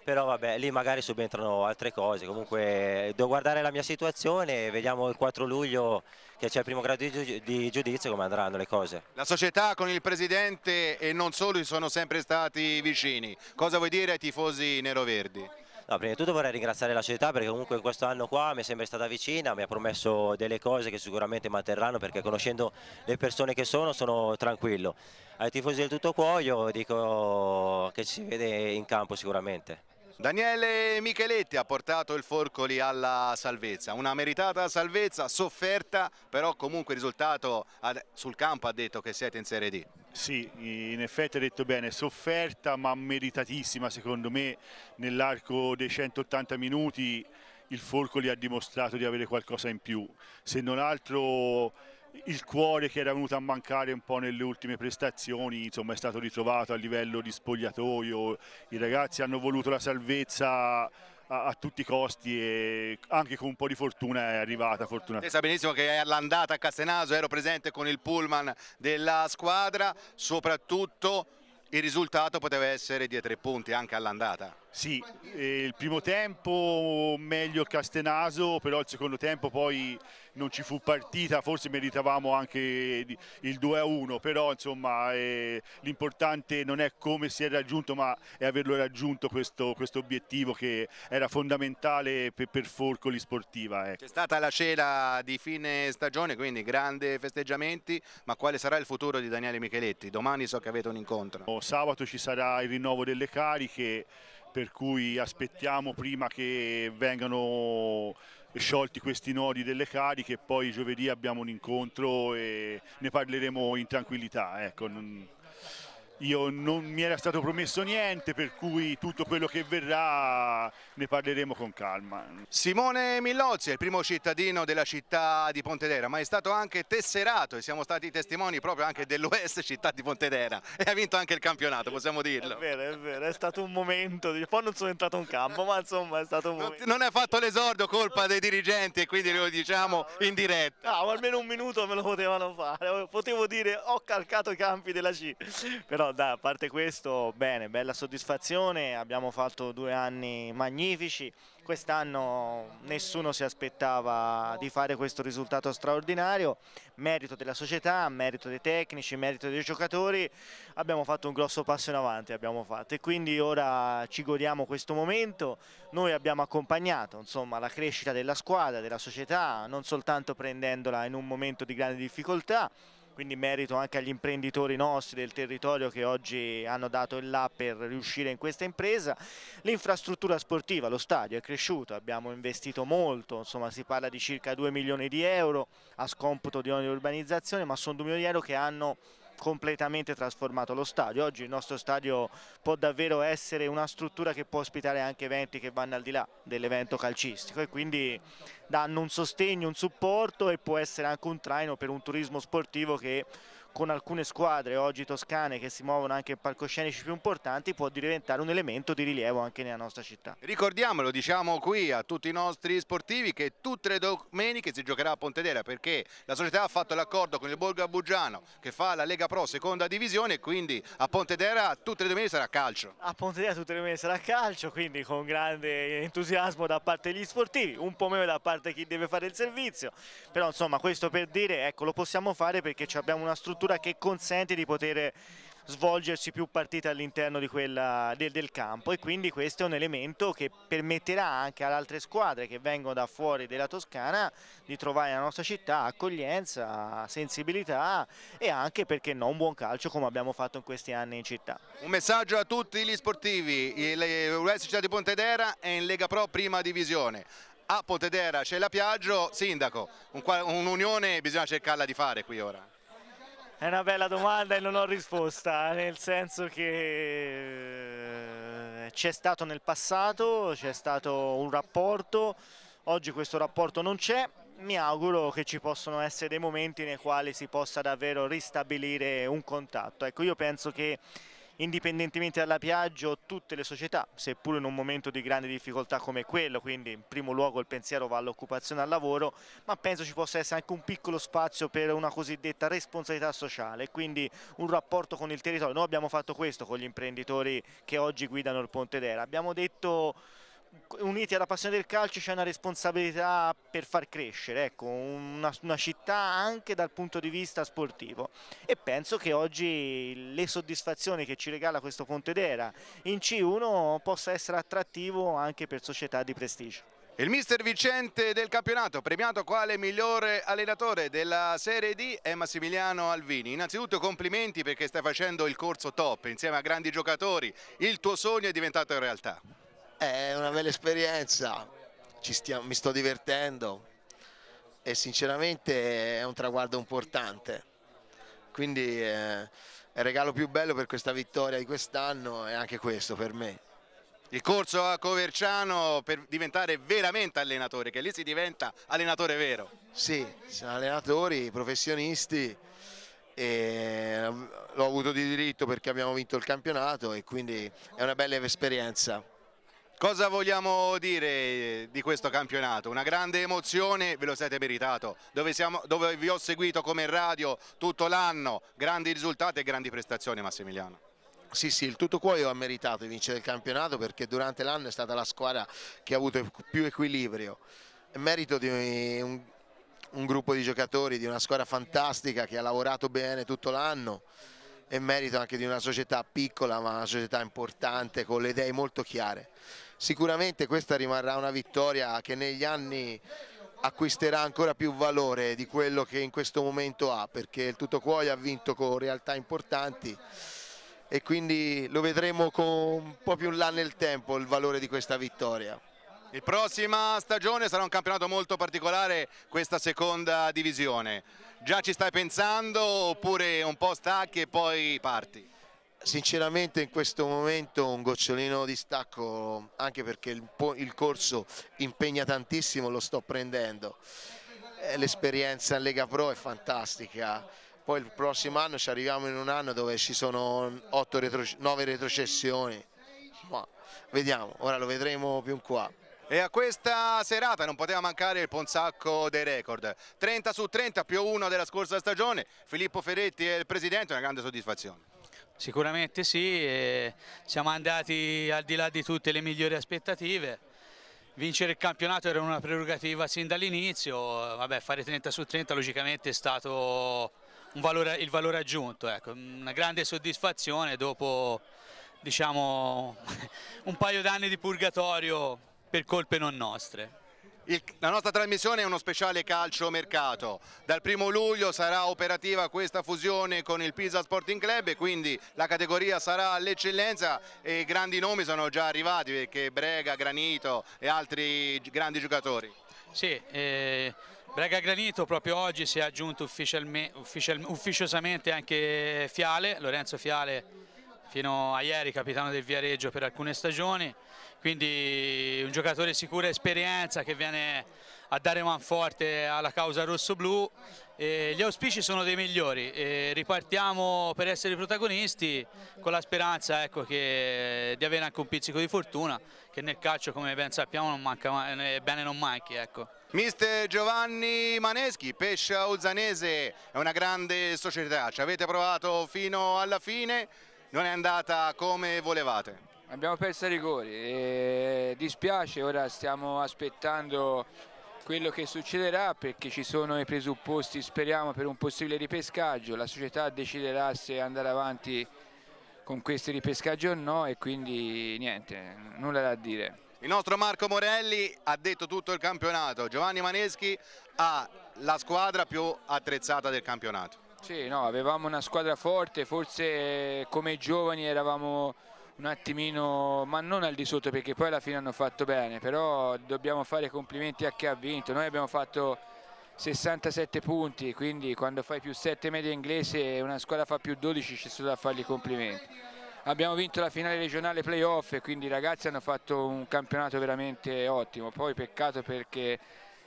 però vabbè lì magari subentrano altre cose comunque devo guardare la mia situazione e vediamo il 4 luglio che c'è il primo grado di giudizio come andranno le cose la società con il presidente e non solo sono sempre stati vicini cosa vuoi dire ai tifosi neroverdi? No, prima di tutto vorrei ringraziare la società perché comunque questo anno qua mi è sempre stata vicina, mi ha promesso delle cose che sicuramente manterranno perché conoscendo le persone che sono sono tranquillo. Ai tifosi del tutto cuoio dico che ci si vede in campo sicuramente. Daniele Micheletti ha portato il Forcoli alla salvezza, una meritata salvezza, sofferta, però comunque il risultato sul campo ha detto che siete in Serie D. Sì, in effetti ha detto bene, sofferta ma meritatissima secondo me nell'arco dei 180 minuti il Folcoli ha dimostrato di avere qualcosa in più, se non altro il cuore che era venuto a mancare un po' nelle ultime prestazioni insomma, è stato ritrovato a livello di spogliatoio, i ragazzi hanno voluto la salvezza a, a, tutti i costi e anche con un po' di fortuna è arrivata. Fortuna. Sa benissimo che all'andata a Castenaso ero presente con il pullman della squadra, soprattutto il risultato poteva essere di tre punti anche all'andata. Sì, eh, il primo tempo meglio Castenaso, però il secondo tempo poi non ci fu partita, forse meritavamo anche il 2-1, però insomma eh, l'importante non è come si è raggiunto ma è averlo raggiunto questo, questo obiettivo che era fondamentale per, per Forcoli sportiva. Ecco. C'è stata la cena di fine stagione, quindi grandi festeggiamenti, ma quale sarà il futuro di Daniele Micheletti? Domani so che avete un incontro. Oh, sabato ci sarà il rinnovo delle cariche per cui aspettiamo prima che vengano sciolti questi nodi delle cariche poi giovedì abbiamo un incontro e ne parleremo in tranquillità. Ecco. Io non mi era stato promesso niente, per cui tutto quello che verrà ne parleremo con calma. Simone Millozzi è il primo cittadino della città di Pontedera, ma è stato anche tesserato e siamo stati testimoni proprio anche dell'Oest città di Pontedera e ha vinto anche il campionato, possiamo dirlo. È vero, è vero, è stato un momento, poi non sono entrato in campo, ma insomma è stato un momento. Non hai fatto l'esordio colpa dei dirigenti e quindi lo diciamo in diretta. No, almeno un minuto me lo potevano fare, potevo dire ho calcato i campi della C, però dai, a parte questo, bene, bella soddisfazione, abbiamo fatto due anni magnifici, quest'anno nessuno si aspettava di fare questo risultato straordinario, merito della società, merito dei tecnici, merito dei giocatori, abbiamo fatto un grosso passo in avanti e quindi ora ci godiamo questo momento, noi abbiamo accompagnato insomma, la crescita della squadra, della società, non soltanto prendendola in un momento di grande difficoltà, quindi merito anche agli imprenditori nostri del territorio che oggi hanno dato il là per riuscire in questa impresa. L'infrastruttura sportiva, lo stadio è cresciuto, abbiamo investito molto, insomma si parla di circa 2 milioni di euro a scomputo di ogni urbanizzazione, ma sono 2 milioni di euro che hanno completamente trasformato lo stadio. Oggi il nostro stadio può davvero essere una struttura che può ospitare anche eventi che vanno al di là dell'evento calcistico e quindi danno un sostegno, un supporto e può essere anche un traino per un turismo sportivo che con alcune squadre oggi toscane che si muovono anche in palcoscenici più importanti può diventare un elemento di rilievo anche nella nostra città. Ricordiamolo, diciamo qui a tutti i nostri sportivi che tutte le domeniche si giocherà a Pontedera perché la società ha fatto l'accordo con il Borgo Abugiano che fa la Lega Pro seconda divisione quindi a Pontedera tutte le domeniche sarà calcio. A Pontedera tutte le domeniche sarà calcio, quindi con grande entusiasmo da parte degli sportivi, un po' meno da parte di chi deve fare il servizio, però insomma questo per dire ecco lo possiamo fare perché abbiamo una struttura struttura che consente di poter svolgersi più partite all'interno del, del, campo e quindi questo è un elemento che permetterà anche ad altre squadre che vengono da fuori della Toscana di trovare nella nostra città accoglienza, sensibilità e anche perché no un buon calcio come abbiamo fatto in questi anni in città. Un messaggio a tutti gli sportivi, l'Università Città di Pontedera è in Lega Pro prima divisione a Pontedera c'è la Piaggio, sindaco, un'unione bisogna cercarla di fare qui ora. È una bella domanda e non ho risposta, nel senso che eh, c'è stato nel passato, c'è stato un rapporto, oggi questo rapporto non c'è, mi auguro che ci possano essere dei momenti nei quali si possa davvero ristabilire un contatto. Ecco, io penso che indipendentemente dalla Piaggio tutte le società, seppur in un momento di grande difficoltà come quello, quindi in primo luogo il pensiero va all'occupazione e al lavoro, ma penso ci possa essere anche un piccolo spazio per una cosiddetta responsabilità sociale, quindi un rapporto con il territorio. Noi abbiamo fatto questo con gli imprenditori che oggi guidano il Ponte d'Era, abbiamo detto uniti alla passione del calcio c'è una responsabilità per far crescere ecco, una, una, città anche dal punto di vista sportivo e penso che oggi le soddisfazioni che ci regala questo Pontedera in C1 possa essere attrattivo anche per società di prestigio. Il mister vincente del campionato, premiato quale migliore allenatore della Serie D, è Massimiliano Alvini. Innanzitutto complimenti perché stai facendo il corso top insieme a grandi giocatori, il tuo sogno è diventato realtà. È una bella esperienza, stiamo, mi sto divertendo e sinceramente è un traguardo importante. Quindi eh, il regalo più bello per questa vittoria di quest'anno è anche questo per me. Il corso a Coverciano per diventare veramente allenatore, che lì si diventa allenatore vero. Sì, siamo allenatori, professionisti e l'ho avuto di diritto perché abbiamo vinto il campionato e quindi è una bella esperienza. Cosa vogliamo dire di questo campionato? Una grande emozione, ve lo siete meritato, dove, siamo, dove vi ho seguito come radio tutto l'anno, grandi risultati e grandi prestazioni Massimiliano. Sì, sì, il tutto cuoio ha meritato di vincere il campionato perché durante l'anno è stata la squadra che ha avuto più equilibrio. È merito di un, un gruppo di giocatori, di una squadra fantastica che ha lavorato bene tutto l'anno e merito anche di una società piccola ma una società importante con le idee molto chiare. Sicuramente questa rimarrà una vittoria che negli anni acquisterà ancora più valore di quello che in questo momento ha perché il Tutto Cuoio ha vinto con realtà importanti e quindi lo vedremo con un po' più in là nel tempo il valore di questa vittoria. La prossima stagione sarà un campionato molto particolare questa seconda divisione. Già ci stai pensando oppure un po' stacchi e poi parti? Sinceramente in questo momento un gocciolino di stacco anche perché il, il corso impegna tantissimo lo sto prendendo. Eh, l'esperienza in Lega Pro è fantastica poi il prossimo anno ci arriviamo in un anno dove ci sono retro, 9 retrocessioni, ma vediamo, ora lo vedremo più in qua. E a questa serata non poteva mancare il Ponzacco dei record, 30 su 30 più uno della scorsa stagione, Filippo Ferretti è il presidente, una grande soddisfazione. Sicuramente sì, siamo andati al di là di tutte le migliori aspettative, vincere il campionato era una prerogativa sin dall'inizio, fare 30 su 30 logicamente è stato valore, il valore aggiunto, ecco. una grande soddisfazione dopo diciamo, un paio d'anni di purgatorio per colpe non nostre. Il, la nostra trasmissione è uno speciale calcio mercato. Dal primo luglio sarà operativa questa fusione con il Pisa Sporting Club e quindi la categoria sarà all'eccellenza e i grandi nomi sono già arrivati perché Brega, Granito e altri grandi giocatori. Sì, eh, Brega Granito proprio oggi si è aggiunto ufficiosamente anche Fiale, Lorenzo Fiale fino a ieri capitano del Viareggio per alcune stagioni, quindi un giocatore sicuro esperienza che viene a dare manforte alla causa rosso-blu. Gli auspici sono dei migliori, e ripartiamo per essere protagonisti con la speranza ecco, che, di avere anche un pizzico di fortuna che nel calcio come ben sappiamo non manca, bene non manchi. Ecco. Mister Giovanni Maneschi, Pescia Uzzanese è una grande società, ci avete provato fino alla fine, non è andata come volevate. Abbiamo perso i rigori e dispiace, ora stiamo aspettando quello che succederà perché ci sono i presupposti, speriamo, per un possibile ripescaggio, la società deciderà se andare avanti con questi ripescaggi o no e quindi niente, nulla da dire. Il nostro Marco Morelli ha detto tutto il campionato, Giovanni Maneschi ha la squadra più attrezzata del campionato. Sì, no, avevamo una squadra forte, forse come giovani eravamo un attimino, ma non al di sotto perché poi alla fine hanno fatto bene, però dobbiamo fare complimenti a chi ha vinto, noi abbiamo fatto 67 punti, quindi quando fai più 7 media inglese e una squadra fa più 12 c'è solo da fargli complimenti. Abbiamo vinto la finale regionale playoff quindi i ragazzi hanno fatto un campionato veramente ottimo, poi peccato perché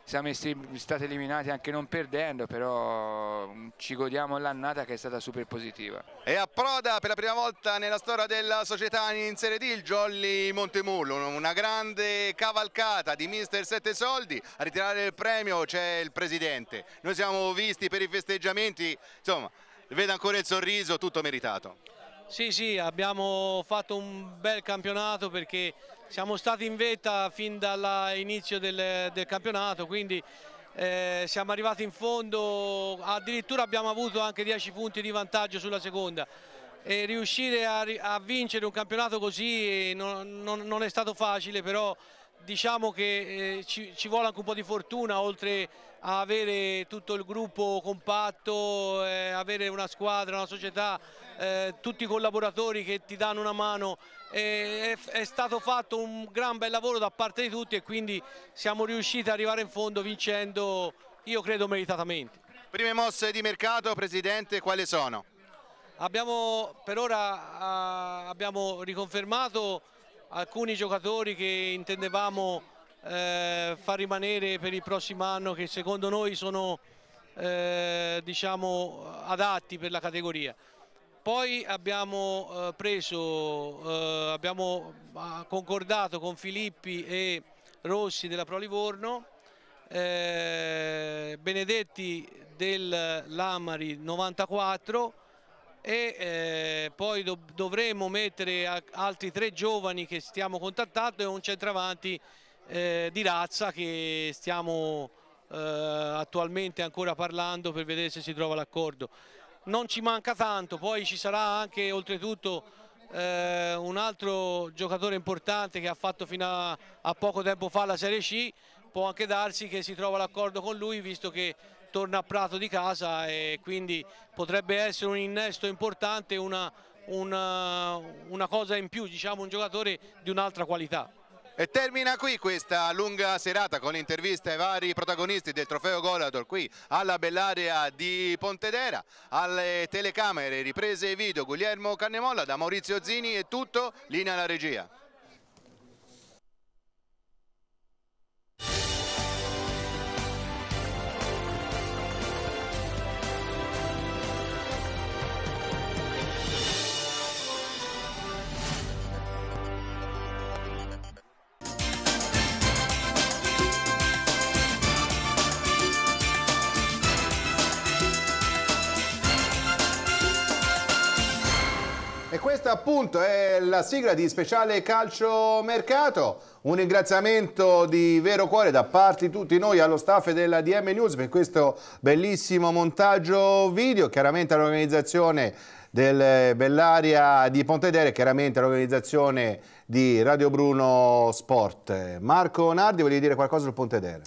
siamo stati eliminati anche non perdendo, però mm, ci godiamo l'annata che è stata super positiva. E approda per la prima volta nella storia della società in Serie D il Jolly Montemullo, una grande cavalcata di mister Sette Soldi, a ritirare il premio c'è il presidente, noi siamo visti per i festeggiamenti, insomma, vede ancora il sorriso, tutto meritato. Sì, sì, abbiamo fatto un bel campionato perché siamo stati in vetta fin dall'inizio del, del, campionato, quindi eh, siamo arrivati in fondo, addirittura abbiamo avuto anche 10 punti di vantaggio sulla seconda e riuscire a, a vincere un campionato così non, non, non è stato facile, però diciamo che eh, ci, ci, vuole anche un po' di fortuna oltre a avere tutto il gruppo compatto, eh, avere una squadra, una società, eh, tutti i collaboratori che ti danno una mano. È, è, stato fatto un gran bel lavoro da parte di tutti e quindi siamo riusciti ad arrivare in fondo vincendo, io credo meritatamente. Prime mosse di mercato, Presidente, quali sono? Abbiamo, per ora uh, abbiamo riconfermato alcuni giocatori che intendevamo eh, far rimanere per il prossimo anno che secondo noi sono eh, diciamo, adatti per la categoria. Poi abbiamo eh, preso, eh, abbiamo ah, concordato con Filippi e Rossi della Pro Livorno, eh, Benedetti del Lamari 94 e eh, poi do dovremo mettere altri tre giovani che stiamo contattando e un centravanti eh, di razza che stiamo eh, attualmente ancora parlando per vedere se si trova l'accordo. Non ci manca tanto, poi ci sarà anche oltretutto eh, un altro giocatore importante che ha fatto fino a, a poco tempo fa la Serie C, può anche darsi che si trova l'accordo con lui visto che torna a Prato di casa e quindi potrebbe essere un innesto importante, una, una, una cosa in più, diciamo un giocatore di un'altra qualità. E termina qui questa lunga serata con interviste ai vari protagonisti del trofeo Golador qui alla Bellaria di Pontedera, alle telecamere, riprese video Guglielmo Cannemolla da Maurizio Zini e tutto, linea alla regia. Questa appunto è la sigla di speciale calcio mercato. Un ringraziamento di vero cuore da parte di tutti noi allo staff della DM News per questo bellissimo montaggio video, chiaramente all'organizzazione del Bellaria di Pontedere, chiaramente all'organizzazione di Radio Bruno Sport. Marco Nardi, volevi dire qualcosa sul Pontedere?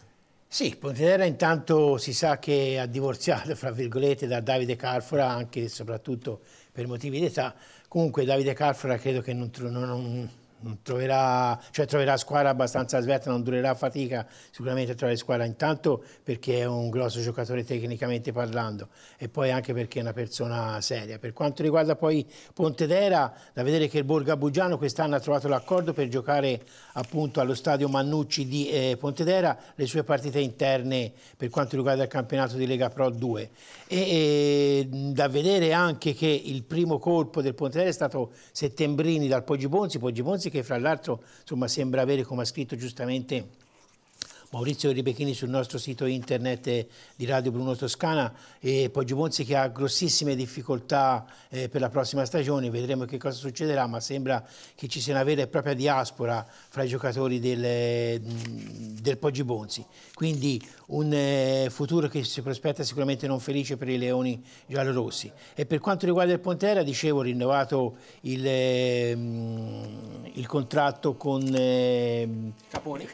Sì, Pontedera intanto si sa che ha divorziato, fra virgolette, da Davide Carfora, anche e soprattutto per motivi di età. Comunque Davide Carfora credo che non, non troverà, cioè troverà squadra abbastanza svelta, non durerà fatica sicuramente a trovare squadra intanto perché è un grosso giocatore tecnicamente parlando e poi anche perché è una persona seria. Per quanto riguarda poi Pontedera, da vedere che il Borgo Abugiano quest'anno ha trovato l'accordo per giocare appunto allo stadio Mannucci di eh, Pontedera le sue partite interne per quanto riguarda il campionato di Lega Pro 2 e, e da vedere anche che il primo colpo del Pontedera è stato Settembrini dal Poggi Bonzi, Poggi Bonzi che fra l'altro sembra avere, come ha scritto giustamente Maurizio Ribechini sul nostro sito internet di Radio Bruno Toscana e Poggio Bonzi che ha grossissime difficoltà eh, per la prossima stagione, vedremo che cosa succederà, ma sembra che ci sia una vera e propria diaspora fra i giocatori del, del Poggi Bonzi. Quindi un eh, futuro che si prospetta sicuramente non felice per i leoni giallorossi. E per quanto riguarda il Pontera, dicevo, rinnovato il, eh, il contratto con, eh,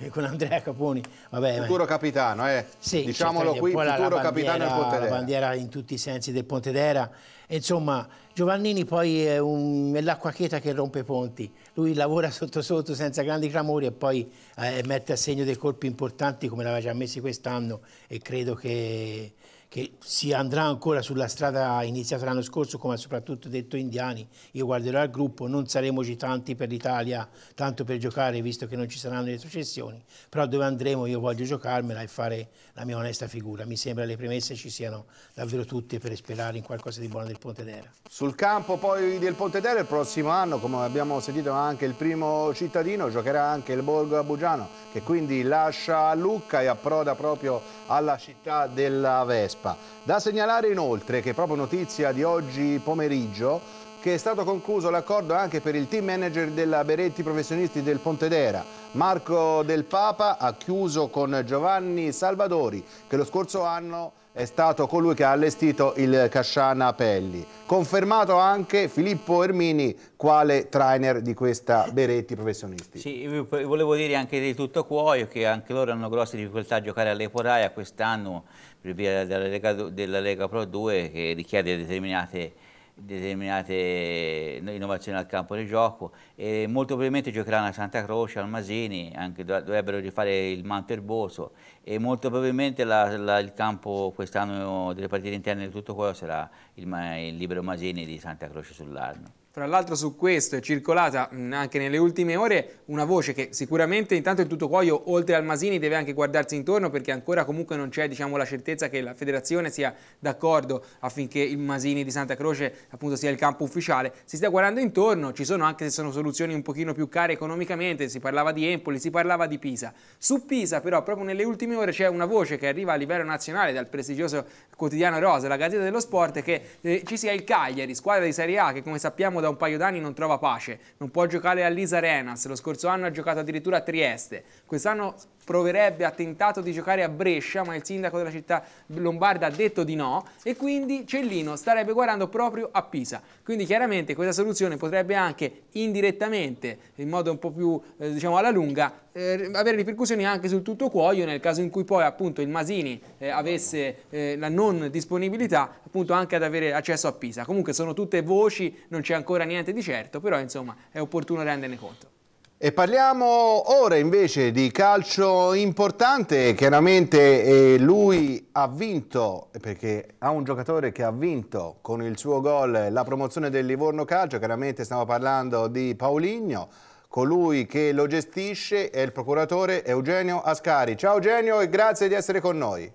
con Andrea Caponi Vabbè, futuro capitano, eh. sì, diciamolo qui, futuro la, la capitano del Pontedera. La bandiera in tutti i sensi del Pontedera. E insomma, Giovannini poi è, è l'acqua cheta che rompe ponti. Lui lavora sotto sotto senza grandi clamori e poi eh, mette a segno dei colpi importanti come l'aveva già messi quest'anno e credo che che si andrà ancora sulla strada iniziata l'anno scorso, come ha soprattutto detto Indiani, io guarderò al gruppo, non saremo tanti per l'Italia, tanto per giocare, visto che non ci saranno le successioni, però dove andremo io voglio giocarmela e fare la mia onesta figura. Mi sembra le premesse ci siano davvero tutte per sperare in qualcosa di buono del Pontedera. Sul campo poi del Pontedera il prossimo anno, come abbiamo sentito anche il primo cittadino, giocherà anche il Borgo Abugiano, che quindi lascia Lucca e approda proprio alla città della. Vespa. Da segnalare inoltre che proprio notizia di oggi pomeriggio che è stato concluso l'accordo anche per il team manager della Beretti Professionisti del Pontedera. Marco Del Papa ha chiuso con Giovanni Salvadori che lo scorso anno è stato colui che ha allestito il Casciana Pelli. Confermato anche Filippo Ermini quale trainer di questa Beretti Professionisti. Sì, volevo dire anche di tutto cuoio che anche loro hanno grosse difficoltà a giocare all'Eporaia quest'anno per via della Lega, della Lega Pro 2 che richiede determinate, determinate innovazioni al campo di gioco e molto probabilmente giocheranno a Santa Croce, al Masini, anche dovrebbero rifare il manto erboso e molto probabilmente la, la, il campo quest'anno delle partite interne di tutto quello sarà il, il libero Masini di Santa Croce sull'Arno. Fra l'altro su questo è circolata mh, anche nelle ultime ore una voce che sicuramente intanto il tutto cuoio oltre al Masini deve anche guardarsi intorno perché ancora comunque non c'è diciamo, la certezza che la federazione sia d'accordo affinché il Masini di Santa Croce appunto sia il campo ufficiale. Si sta guardando intorno, ci sono anche se sono soluzioni un pochino più care economicamente, si parlava di Empoli, si parlava di Pisa. Su Pisa però proprio nelle ultime ore c'è una voce che arriva a livello nazionale dal prestigioso quotidiano Rosa, la Gazzetta dello Sport, che eh, ci sia il Cagliari, squadra di Serie A che come sappiamo da un paio d'anni non trova pace, non può giocare all'Isa Arenas, lo scorso anno ha giocato addirittura a Trieste, quest'anno proverebbe, ha tentato di giocare a Brescia, ma il sindaco della città lombarda ha detto di no e quindi Cellino starebbe guardando proprio a Pisa. Quindi chiaramente questa soluzione potrebbe anche indirettamente, in modo un po' più eh, diciamo alla lunga, eh, avere ripercussioni anche sul tutto cuoio nel caso in cui poi appunto il Masini eh, avesse eh, la non disponibilità appunto anche ad avere accesso a Pisa. Comunque sono tutte voci, non c'è ancora niente di certo, però insomma è opportuno renderne conto. E parliamo ora invece di calcio importante, chiaramente lui ha vinto, perché ha un giocatore che ha vinto con il suo gol la promozione del Livorno Calcio, chiaramente stiamo parlando di Pauligno, colui che lo gestisce è il procuratore Eugenio Ascari. Ciao Eugenio e grazie di essere con noi.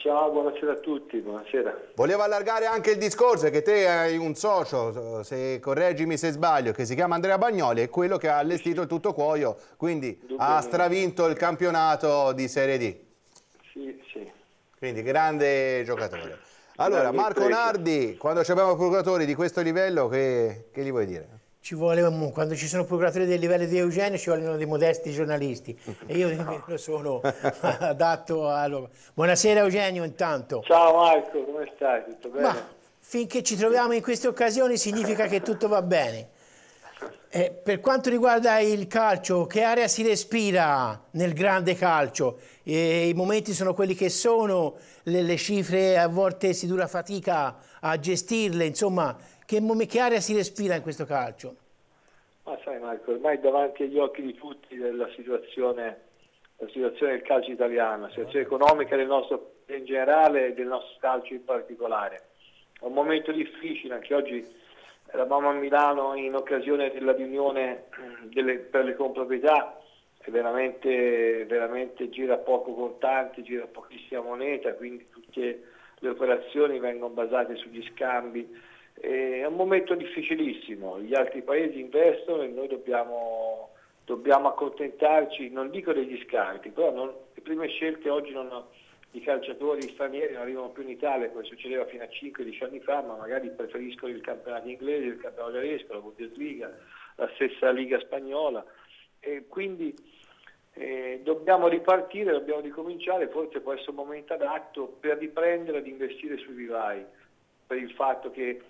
Ciao, buonasera a tutti, buonasera. Volevo allargare anche il discorso che te hai un socio, se correggimi se sbaglio, che si chiama Andrea Bagnoli, è quello che ha allestito il tutto cuoio, quindi ha stravinto il campionato di Serie D. Sì, sì. Quindi grande giocatore. Allora, Marco. Nardi, quando abbiamo procuratori di questo livello, che, che gli vuoi dire? Ci vuole, quando ci sono procuratori del livello di Eugenio ci vogliono dei modesti giornalisti e io nemmeno sono adatto a... Buonasera Eugenio intanto. Ciao Marco, come stai? Tutto bene? Ma finché ci troviamo in queste occasioni significa che tutto va bene. Eh, per quanto riguarda il calcio, che area si respira nel grande calcio? Eh, I momenti sono quelli che sono, le, le cifre a volte si dura fatica a gestirle, insomma, che, che area si respira in questo calcio? Ma sai Marco, ormai davanti agli occhi di tutti la situazione, la situazione del calcio italiano, la situazione economica del nostro in generale e del nostro calcio in particolare. È un momento difficile, anche oggi eravamo a Milano in occasione della riunione delle- per le comproprietà e veramente, veramente gira poco contante, gira pochissima moneta, quindi tutte le operazioni vengono basate sugli scambi. È un momento difficilissimo, gli altri paesi investono e noi dobbiamo, dobbiamo accontentarci, non dico degli scarti, però non- le prime scelte oggi non, i calciatori stranieri non arrivano più in Italia come succedeva fino a 5-10 anni fa, ma magari preferiscono il campionato inglese, il campionato tedesco, la Bundesliga, la stessa Liga spagnola. E quindi eh, dobbiamo ripartire, dobbiamo ricominciare, forse può essere un momento adatto per riprendere ad investire sui vivai, per il fatto che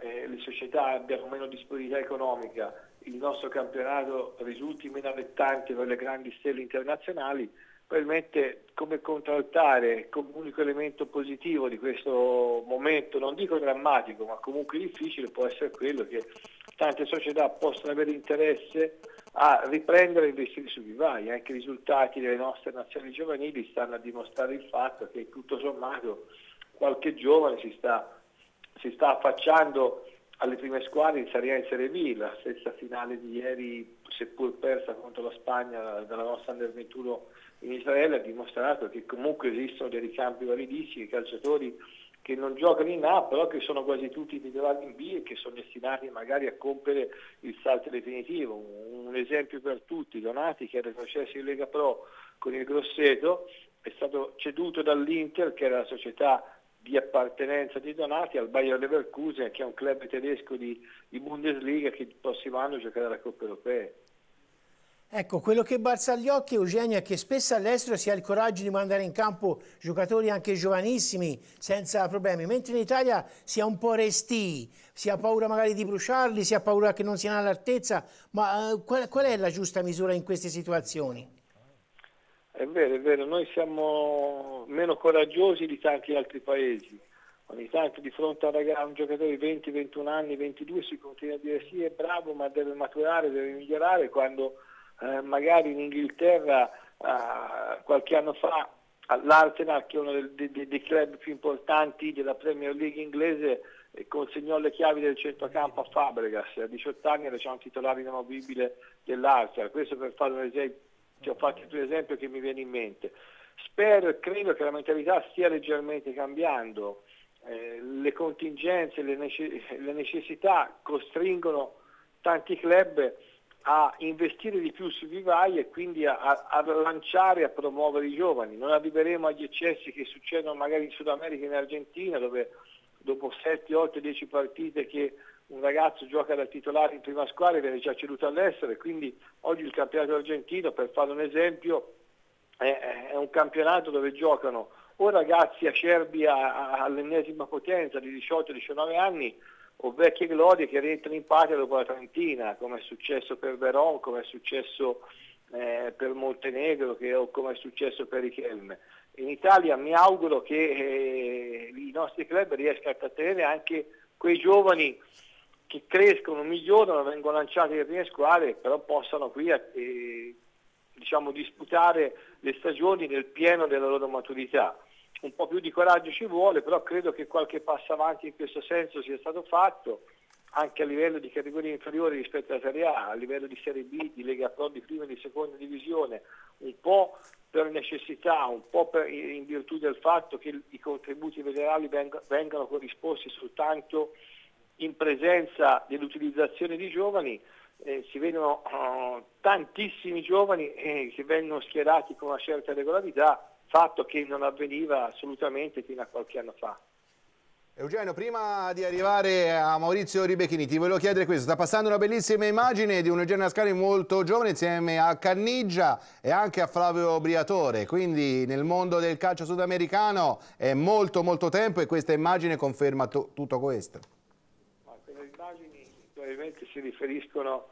eh, le società abbiano meno disponibilità economica, il nostro campionato risulti meno allettante per le grandi stelle internazionali, probabilmente come contraltare, come unico elemento positivo di questo momento, non dico drammatico, ma comunque difficile, può essere quello che tante società possono avere interesse a riprendere e investire sui vivai. Anche i risultati delle nostre nazioni giovanili stanno a dimostrare il fatto che tutto sommato qualche giovane si sta, si sta affacciando alle prime squadre in Serie A e Serie B, la stessa finale di ieri, seppur persa contro la Spagna dalla nostra Under 21 in Israele, ha dimostrato che comunque esistono dei ricambi validissimi, calciatori che non giocano in A, però che sono quasi tutti titolari in B e che sono destinati magari a compiere il salto definitivo. Un, un esempio per tutti, Donati che era processo in Lega Pro con il Grosseto, è stato ceduto dall'Inter, che era la società di appartenenza di Donati, al Bayer Leverkusen, che è un club tedesco di, di Bundesliga che il prossimo anno giocherà la Coppa Europea. Ecco, quello che balza agli occhi, Eugenio, è che spesso all'estero si ha il coraggio di mandare in campo giocatori anche giovanissimi, senza problemi, mentre in Italia si ha un po' resti, si ha paura magari di bruciarli, si ha paura che non siano all'altezza, ma eh, qual, qual è la giusta misura in queste situazioni? È vero, è vero, noi siamo meno coraggiosi di tanti altri paesi. Ogni tanto di fronte a un giocatore di 20, 21 anni, 22 si continua a dire sì è bravo ma deve maturare, deve migliorare quando eh, magari in Inghilterra eh, qualche anno fa all'Arsenal che è uno dei, dei- dei club più importanti della Premier League inglese e consegnò le chiavi del centrocampo a Fabregas, a 18 anni era già un titolare inamovibile dell'Arsenal, questo per fare un esempio, ti ho fatto un esempio che mi viene in mente. Spero e credo che la mentalità stia leggermente cambiando, eh, le contingenze, le, nece- le necessità costringono tanti club a investire di più su vivai e quindi a, a lanciare e a promuovere i giovani. Non arriveremo agli eccessi che succedono magari in Sud America e in Argentina dove dopo 7, 8, 10 partite che un ragazzo gioca da titolare in prima squadra e viene già ceduto all'estero e quindi oggi il campionato argentino, per fare un esempio, è, è un campionato dove giocano o ragazzi acerbi all'ennesima potenza di 18-19 anni o vecchie glorie che rientrano in patria dopo la Trentina, come è successo per Veron, come è successo eh, per Montenegro che, o come è successo per Richelme. In Italia mi auguro che eh, i nostri club riescano a trattenere anche quei giovani che crescono, migliorano, vengono lanciati in squadre, però possano qui eh, diciamo, disputare le stagioni nel pieno della loro maturità. Un po' più di coraggio ci vuole, però credo che qualche passo avanti in questo senso sia stato fatto anche a livello di categorie inferiori rispetto alla Serie A, a livello di Serie B, di Lega Pro, di prima e di seconda divisione, un po' per necessità, un po' per, in virtù del fatto che i contributi federali vengano corrisposti soltanto in presenza dell'utilizzazione di giovani, eh, si vedono uh, tantissimi giovani eh, che vengono schierati con una certa regolarità fatto che non avveniva assolutamente fino a qualche anno fa. Eugenio, prima di arrivare a Maurizio Ribechini, ti volevo chiedere questo. Sta passando una bellissima immagine di un Eugenio Ascani molto giovane insieme a Cannigia e anche a Flavio Briatore. Quindi nel mondo del calcio sudamericano è molto molto tempo e questa immagine conferma tutto questo. Probabilmente si riferiscono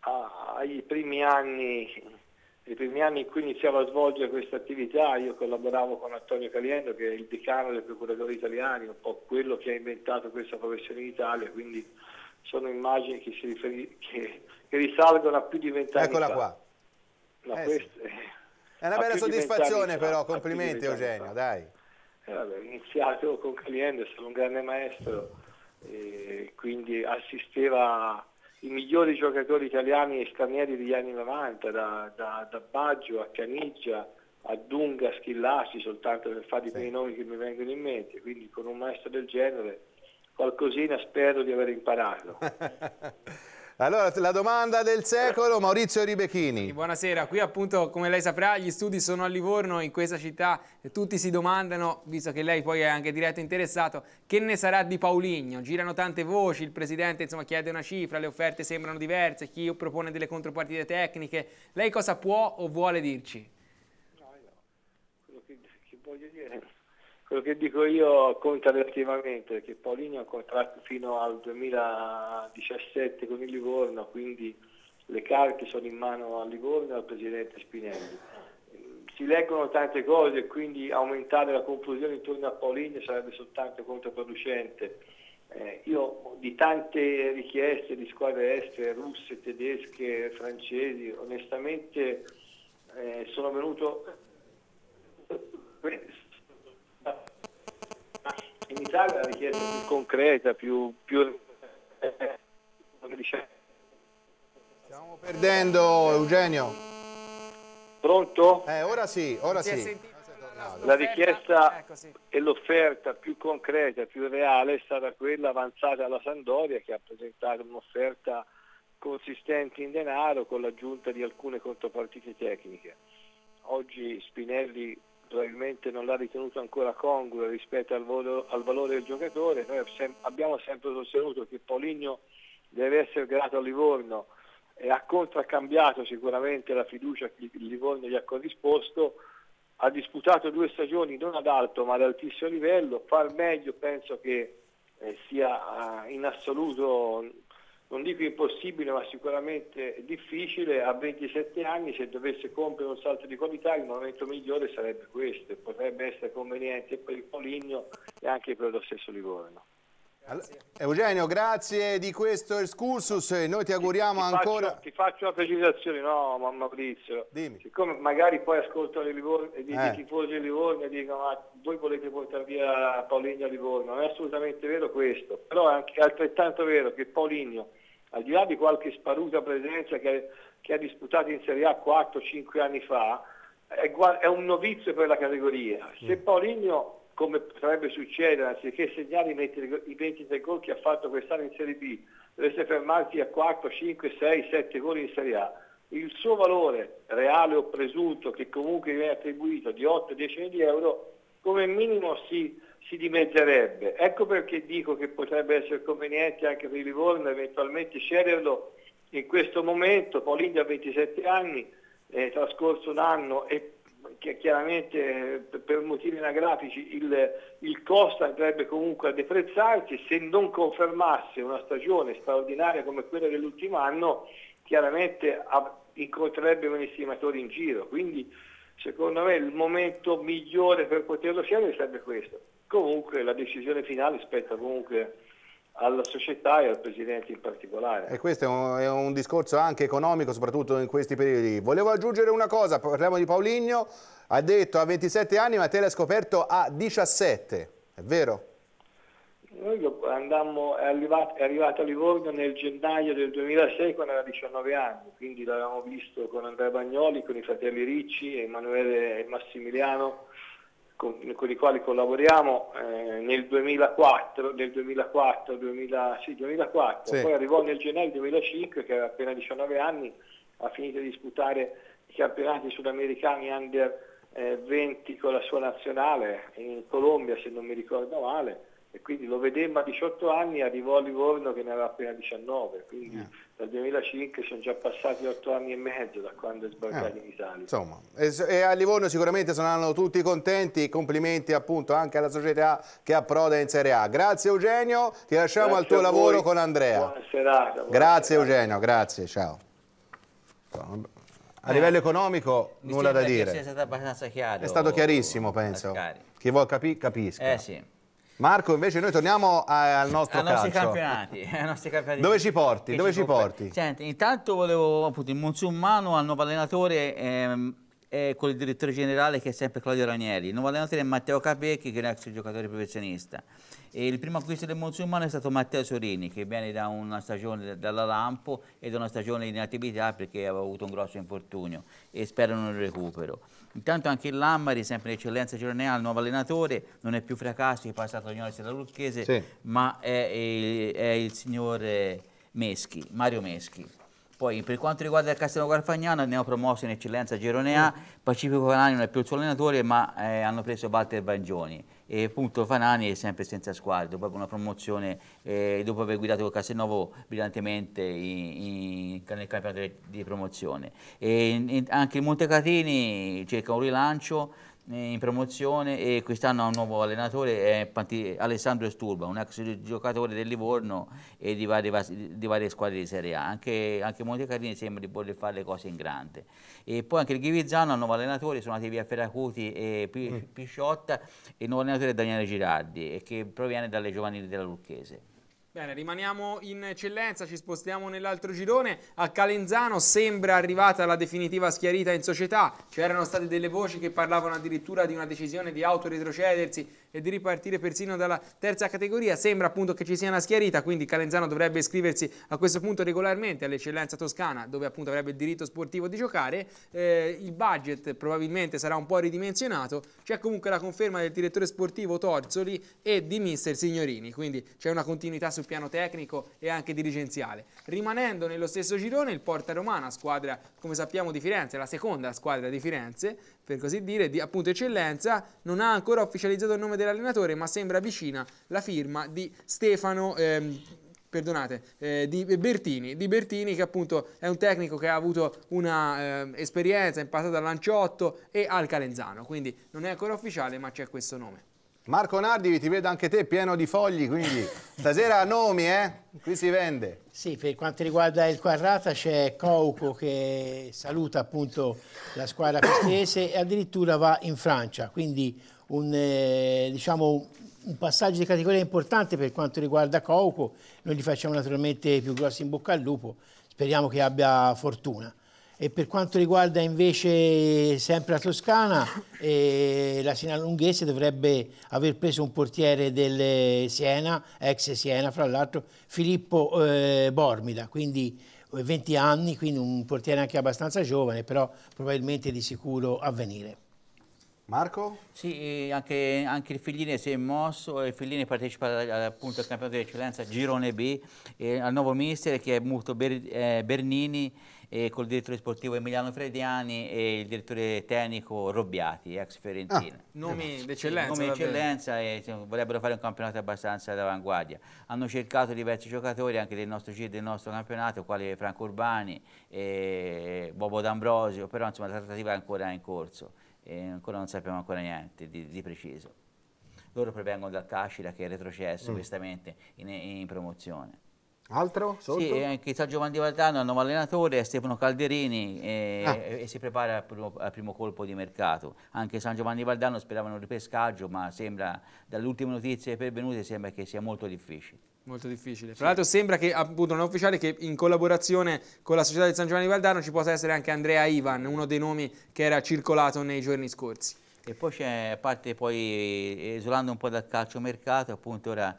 a, ai primi anni nei primi anni in cui iniziavo a svolgere questa attività io collaboravo con Antonio Caliendo che è il decano dei procuratori italiani, un po' quello che ha inventato questa professione in Italia, quindi sono immagini che, si riferi- che, che risalgono a più di vent'anni Eccola fa. qua. No, Eh, sì. È una bella soddisfazione però, complimenti Eugenio, dai. Eh, vabbè, iniziato con Caliendo, stato un grande maestro, e quindi assisteva i migliori giocatori italiani e stranieri degli anni 90, da, da, da Baggio a Caniggia a Dunga, Schillassi, soltanto per fare i primi nomi che mi vengono in mente, quindi con un maestro del genere qualcosina spero di aver imparato. Allora, la domanda del secolo, Maurizio Ribechini. Buonasera, qui appunto come lei saprà gli studi sono a Livorno, in questa città e tutti si domandano, visto che lei poi è anche diretto interessato, che ne sarà di Pauligno? Girano tante voci, il Presidente insomma, chiede una cifra, le offerte sembrano diverse, chi propone delle contropartite tecniche, lei cosa può o vuole dirci? Quello che, che voglio dire, quello che dico io conta relativamente, perché Paulinho ha un contratto fino al 2017 con il Livorno, quindi le carte sono in mano al Livorno e al Presidente Spinelli. Si leggono tante cose, quindi aumentare la confusione intorno a Paulinho sarebbe soltanto controproducente. Eh, io di tante richieste di squadre estere, russe, tedesche, francesi, onestamente eh, sono venuto in Italia la richiesta più concreta, più, più. Stiamo perdendo Eugenio. Pronto? Eh, ora sì, ora sì. sentito? La richiesta e l'offerta più concreta, più reale è stata quella avanzata alla Sandoria che ha presentato un'offerta consistente in denaro con l'aggiunta di alcune contropartite tecniche. Oggi Spinelli probabilmente non l'ha ritenuto ancora congruo rispetto al, volo- al valore del giocatore. Noi sem- abbiamo sempre sostenuto che Pauligno deve essere grato a Livorno e ha contraccambiato sicuramente la fiducia che Livorno gli ha corrisposto. Ha disputato due stagioni non ad alto ma ad altissimo livello. Far meglio penso che eh, sia eh, in assoluto non dico impossibile, ma sicuramente difficile, a 27 anni se dovesse compiere un salto di qualità il momento migliore sarebbe questo, e potrebbe essere conveniente per il Poligno e anche per lo stesso Livorno. Eugenio, grazie di questo excursus. Noi ti auguriamo ti ancora. Faccio, ti faccio una precisazione, no, ma Maurizio. Siccome magari poi ascoltano i, Livorno, i, Eh. i tifosi di Livorno e dicono ma voi volete portare via Paulinho a Livorno, non è assolutamente vero questo, però è anche altrettanto vero che Paulinho, al di là di qualche sparuta presenza che, che ha disputato in Serie A 4-5 anni fa, è, è un novizio per la categoria. Se Paulinho, come potrebbe succedere, anziché segnare i 20 i 23 gol che ha fatto quest'anno in Serie B, dovesse fermarsi a 4, 5, 6, 7 gol in Serie A, il suo valore reale o presunto, che comunque viene attribuito di 8-10 milioni di euro, come minimo si, si dimezzerebbe. Ecco perché dico che potrebbe essere conveniente anche per il Livorno eventualmente sceglierlo in questo momento. Paulinho ha 27 anni, è trascorso un anno e chiaramente eh, per- motivi anagrafici il, il costo andrebbe comunque a deprezzarsi, se non confermasse una stagione straordinaria come quella dell'ultimo anno, chiaramente incontrerebbe un estimatore in giro. Quindi secondo me il momento migliore per poterlo scegliere sarebbe questo. Comunque la decisione finale spetta comunque alla società e al Presidente in particolare. E questo è un, è un discorso anche economico, soprattutto in questi periodi. Volevo aggiungere una cosa, parliamo di Pauligno, ha detto a 27 anni, ma te l'hai scoperto a 17, è vero? Noi andammo, è, arrivato, è arrivato a Livorno nel gennaio del 2006 quando aveva 19 anni, quindi l'avevamo visto con Andrea Bagnoli, con i fratelli Ricci, Emanuele e Massimiliano, con, con i quali collaboriamo eh, nel 2004, nel 2004, 2000, sì, 2004. Sì. poi arrivò nel gennaio 2005 che aveva appena 19 anni, ha finito di disputare i campionati sudamericani under eh, 20 con la sua nazionale in Colombia se non mi ricordo male e quindi lo vedemmo a 18 anni arrivò a Livorno che ne aveva appena 19 quindi dal 2005 sono già passati 8 anni e mezzo da quando è sbarcato Eh, in Italia Insomma, e, e a Livorno sicuramente saranno tutti contenti, complimenti appunto anche alla società che approda in Serie A. Grazie Eugenio, ti lasciamo al Grazie tuo a lavoro voi. con Andrea. buona serata buona Grazie serata. Eugenio, grazie, ciao. A livello economico Mi nulla da dire. sia stato abbastanza chiaro. È stato chiarissimo, penso. Ascari. Chi vuol capire, capisca. Eh sì. Marco, invece noi torniamo al nostro ai nostri calcio. campionati, ai nostri campionati. Dove ci porti? Dove ci porti? Senti, intanto volevo appunto il Monsummano al nuovo allenatore ehm, è con il direttore generale che è sempre Claudio Ranieri. Il nuovo allenatore è Matteo Capecchi che è un ex giocatore professionista. E il primo acquisto del Monsummano è stato Matteo Sorini che viene da una stagione dalla Lampo e da una stagione in attività perché aveva avuto un grosso infortunio e sperano un recupero. Intanto anche il Lammari, sempre in eccellenza giornaliera, il nuovo allenatore, non è più Fracassi, è passato all'Unione della Lucchese, Sì. ma è, è- è il signore Meschi, Mario Meschi. Poi per quanto riguarda il Castello Garfagnano, ne ho promosso in eccellenza Girone A, Pacifico Fanani non è più il suo allenatore, ma eh, hanno preso Walter Bangioni. E appunto Fanani è sempre senza squadra, dopo una promozione, eh, dopo aver guidato il Castelnuovo brillantemente in- in- nel campionato di, promozione. E in- anche il Montecatini cerca un rilancio in promozione e quest'anno ha un nuovo allenatore, è Alessandro Sturba, un ex giocatore del Livorno e di varie, di varie squadre di Serie A. Anche, anche Montecatini sembra di voler fare le cose in grande. E poi anche il Ghivizzano ha un nuovo allenatore, sono andati via Ferracuti e Pi- Pisciotta e il nuovo allenatore è Daniele Girardi e che proviene dalle giovanili della Lucchese. Bene, rimaniamo in eccellenza, ci spostiamo nell'altro girone. A Calenzano sembra arrivata la definitiva schiarita in società. C'erano state delle voci che parlavano addirittura di una decisione di autoretrocedersi e di ripartire persino dalla terza categoria. Sembra appunto che ci sia una schiarita, quindi Calenzano dovrebbe iscriversi a questo punto regolarmente all'eccellenza toscana, dove appunto avrebbe il diritto sportivo di giocare. Eh, il budget probabilmente sarà un po' ridimensionato. C'è comunque la conferma del direttore sportivo Torzoli e di mister Signorini, quindi c'è una continuità sul piano tecnico e anche dirigenziale. Rimanendo nello stesso girone, il Porta Romana, squadra come sappiamo di Firenze, la seconda squadra di Firenze, per così dire, di appunto eccellenza, non ha ancora ufficializzato il nome dell'allenatore, ma sembra vicina la firma di Stefano ehm, perdonate, eh, di Bertini, di Bertini che appunto è un tecnico che ha avuto una ehm, esperienza in passato al Lanciotto e al Calenzano, quindi non è ancora ufficiale ma c'è questo nome. Marco Nardi, ti vedo anche te pieno di fogli, quindi stasera nomi, eh? Qui si vende. Sì, per quanto riguarda il Quarrata c'è Couco che saluta appunto la squadra pestese e addirittura va in Francia, quindi un, eh, diciamo, un passaggio di categoria importante per quanto riguarda Couco, noi gli facciamo naturalmente più grossi in bocca al lupo, speriamo che abbia fortuna. E per quanto riguarda invece sempre la Toscana, eh, la Siena Lunghese dovrebbe aver preso un portiere del Siena, ex Siena fra l'altro, Filippo eh, Bormida, quindi 20 anni, quindi un portiere anche abbastanza giovane, però probabilmente di sicuro a venire. Marco? Sì, anche, anche il Figline si è mosso, il Figline partecipa appunto al campionato di eccellenza Girone B, e al nuovo mister che è Muto Ber, eh, Bernini e col direttore sportivo Emiliano Frediani e il direttore tecnico Robbiati, ex Fiorentina. Ah, nomi d'eccellenza. Nomi d'eccellenza e vorrebbero fare un campionato abbastanza d'avanguardia. Hanno cercato diversi giocatori anche del nostro, del nostro campionato, quali Franco Urbani, e Bobo D'Ambrosio, però insomma, la trattativa è ancora in corso e ancora non sappiamo ancora niente di, di preciso. Loro provengono dal Cascira che è retrocesso mm. in, in promozione. Altro? Sotto? Sì, anche San Giovanni di Valdano, il nuovo allenatore è Stefano Calderini e, ah. e, si prepara al primo, al primo, colpo di mercato. Anche San Giovanni di Valdano speravano un ripescaggio, ma sembra, dalle ultime notizie pervenute, sembra che sia molto difficile. Molto difficile. Tra l'altro sembra che, appunto, non è ufficiale, che in collaborazione con la società di San Giovanni di Valdano ci possa essere anche Andrea Ivan, uno dei nomi che era circolato nei giorni scorsi. E poi c'è, a parte poi, esulando un po' dal calcio mercato, appunto ora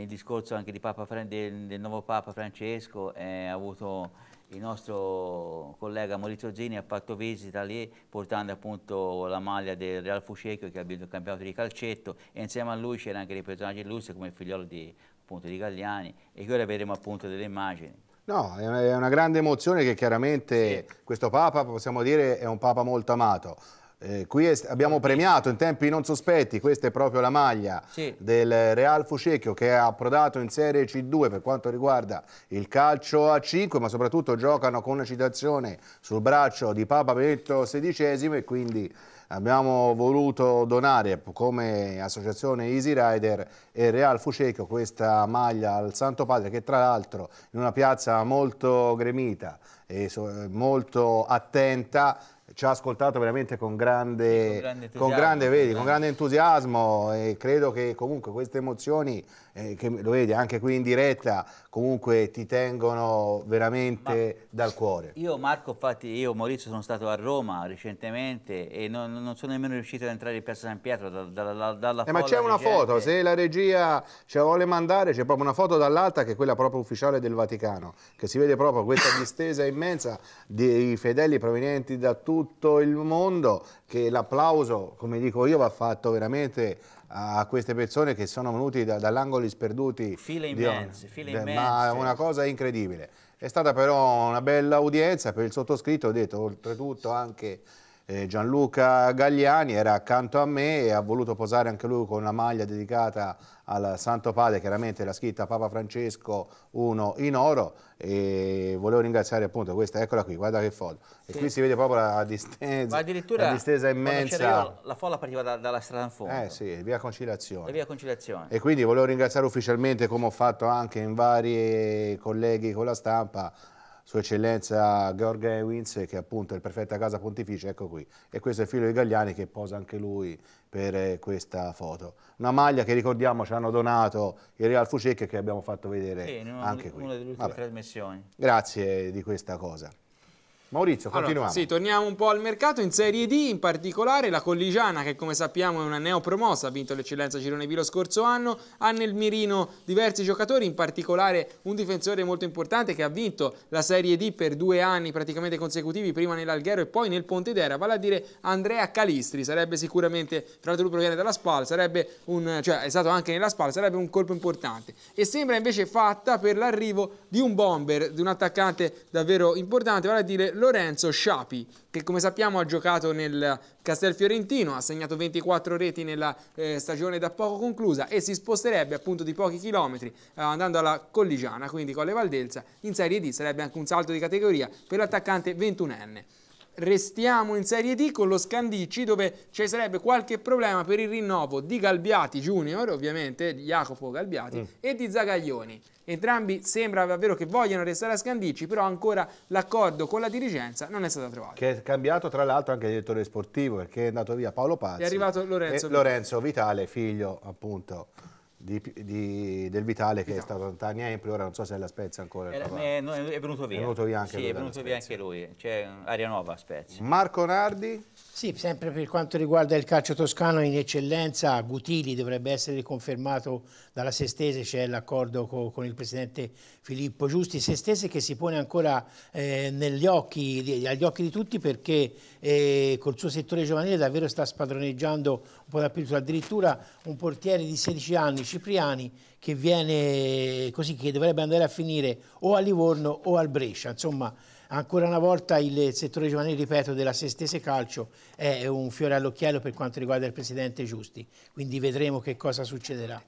il discorso anche Papa, del, del, nuovo Papa Francesco, eh, ha avuto il nostro collega Maurizio Zini ha fatto visita lì portando appunto la maglia del Real Fucecchio che ha vinto il campionato di calcetto e insieme a lui c'erano anche dei personaggi illustri come il figliolo di, appunto, di Gagliani e ora vedremo appunto delle immagini. No, è una grande emozione che chiaramente sì. questo Papa, possiamo dire, è un Papa molto amato. Eh, qui abbiamo premiato in tempi non sospetti, questa è proprio la maglia sì. del Real Fucecchio che è approdato in Serie C2 per quanto riguarda il calcio a 5, ma soprattutto giocano con una citazione sul braccio di Papa Benedetto XVI e quindi abbiamo voluto donare come associazione Easy Rider e Real Fucecchio questa maglia al Santo Padre che tra l'altro in una piazza molto gremita e molto attenta ci ha ascoltato veramente con grande, con grande, con grande, vedi, con grande entusiasmo e credo che comunque queste emozioni eh, che lo vedi anche qui in diretta, comunque ti tengono veramente ma dal cuore. Io Marco, infatti, io Maurizio sono stato a Roma recentemente e non, non sono nemmeno riuscito ad entrare in Piazza San Pietro da, da, da, dalla eh, Ma c'è una gente. foto, se la regia ce la vuole mandare, c'è proprio una foto dall'alta che è quella proprio ufficiale del Vaticano, che si vede proprio questa distesa immensa di fedeli provenienti da tutto il mondo, che l'applauso, come dico io, va fatto veramente a queste persone che sono venuti da, dall'angoli sperduti. File immense, file immense. Ma una cosa incredibile. È stata però una bella udienza per il sottoscritto, ho detto oltretutto anche eh, Gianluca Gagliani era accanto a me e ha voluto posare anche lui con una maglia dedicata al Santo Padre, chiaramente la scritta Papa Francesco 1 in oro e volevo ringraziare appunto questa, eccola qui, guarda che foto. E sì. qui si vede proprio la distesa, la distesa immensa. Io, la folla partiva da, dalla strada in fondo. Eh sì, via Conciliazione. via Conciliazione. E quindi volevo ringraziare ufficialmente, come ho fatto anche in vari colleghi con la stampa, sua Eccellenza Georg Ewins, che è appunto il prefetto a casa pontificia, ecco qui. E questo è il figlio di Gagliani che posa anche lui per eh, questa foto. Una maglia che ricordiamo ci hanno donato il Real Fucecchio che abbiamo fatto vedere sì, anche qui. Una delle ultime trasmissioni. Grazie di questa cosa. Maurizio, continuiamo. Allora, sì, torniamo un po' al mercato in Serie D, in particolare la Colligiana che come sappiamo è una neopromossa, ha vinto l'eccellenza Girone B lo scorso anno, ha nel mirino diversi giocatori, in particolare un difensore molto importante che ha vinto la Serie D per due anni praticamente consecutivi, prima nell'Alghero e poi nel Pontedera, vale a dire Andrea Calistri, sarebbe sicuramente, tra l'altro lui proviene dalla SPAL, sarebbe un, cioè è stato anche nella SPAL, sarebbe un colpo importante. E sembra invece fatta per l'arrivo di un bomber, di un attaccante davvero importante, vale a dire Lorenzo Sciapi, che come sappiamo ha giocato nel Castelfiorentino, ha segnato 24 reti nella eh, stagione da poco conclusa e si sposterebbe appunto di pochi chilometri eh, andando alla Colligiana, quindi con le Valdelsa, in Serie D sarebbe anche un salto di categoria per l'attaccante 21enne. Restiamo in Serie D con lo Scandicci dove ci sarebbe qualche problema per il rinnovo di Galbiati Junior, ovviamente, di Jacopo Galbiati, Mm. e di Zagaglioni. Entrambi sembra davvero che vogliano restare a Scandicci, però ancora l'accordo con la dirigenza non è stato trovato. Che è cambiato tra l'altro anche il direttore sportivo perché è andato via Paolo Pazzi. È arrivato Lorenzo Vitale. Lorenzo Vitale, figlio appunto di- di- del Vitale che è stato tanti anni ora non so se è la Spezia ancora. papà. è, no, è venuto via. È venuto via anche sì, lui è venuto via anche lui. C'è aria nuova a Spezia. Marco Nardi? Sì, sempre per quanto riguarda il calcio toscano in eccellenza, Gutili dovrebbe essere riconfermato dalla Sestese, c'è l'accordo co- con il presidente Filippo Giusti, Sestese che si pone ancora eh, negli occhi, di- agli occhi di tutti perché eh, col suo settore giovanile davvero sta spadroneggiando un po' dappertutto, addirittura un portiere di 16 anni, Cipriani, che viene così, che dovrebbe andare a finire o a Livorno o al Brescia, insomma Ancora una volta il settore giovanile, ripeto, della Sestese Calcio è un fiore all'occhiello per quanto riguarda il presidente Giusti, quindi vedremo che cosa succederà.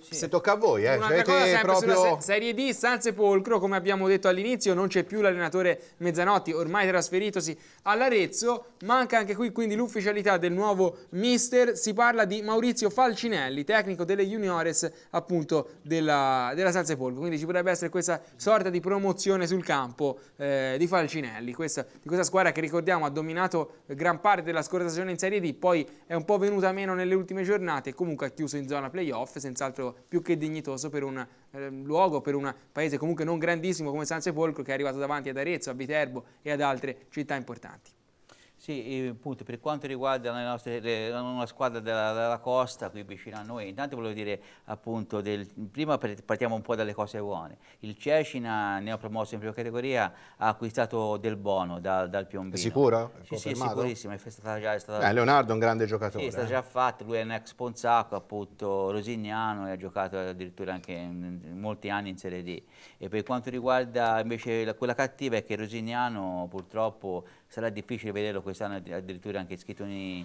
Se tocca a voi, eh. Un'altra Avete cosa sempre proprio... Serie D, San Sepolcro, come abbiamo detto all'inizio, non c'è più l'allenatore Mezzanotti, ormai trasferitosi all'Arezzo, manca anche qui quindi l'ufficialità del nuovo mister, si parla di Maurizio Falcinelli, tecnico delle juniores appunto della, della San Sepolcro, quindi ci potrebbe essere questa sorta di promozione sul campo eh, di Falcinelli, questa, di questa squadra che ricordiamo ha dominato gran parte della scorsa stagione in Serie D, poi è un po' venuta meno nelle ultime giornate comunque ha chiuso in zona playoff, senz'altro più che dignitoso per un eh, luogo, per un paese comunque non grandissimo come San Sepolcro che è arrivato davanti ad Arezzo, a Viterbo e ad altre città importanti. Sì, appunto per quanto riguarda le nostre, le- una squadra della, della costa qui vicino a noi, intanto volevo dire appunto, del, prima partiamo un po' dalle cose buone. Il Cecina, neopromosso in prima categoria, ha acquistato Del Bono da- dal Piombino. Sicuro? Sì, sì, sicurissimo, è stata già, è stata, Eh, Leonardo è un grande giocatore. sì, è stato eh. già fatto, lui è un ex Ponzacco, appunto Rosignano e ha giocato addirittura anche in- in molti anni in Serie D. E per quanto riguarda invece la- quella cattiva è che Rosignano purtroppo sarà difficile vederlo quest'anno addi- addirittura anche iscritto in,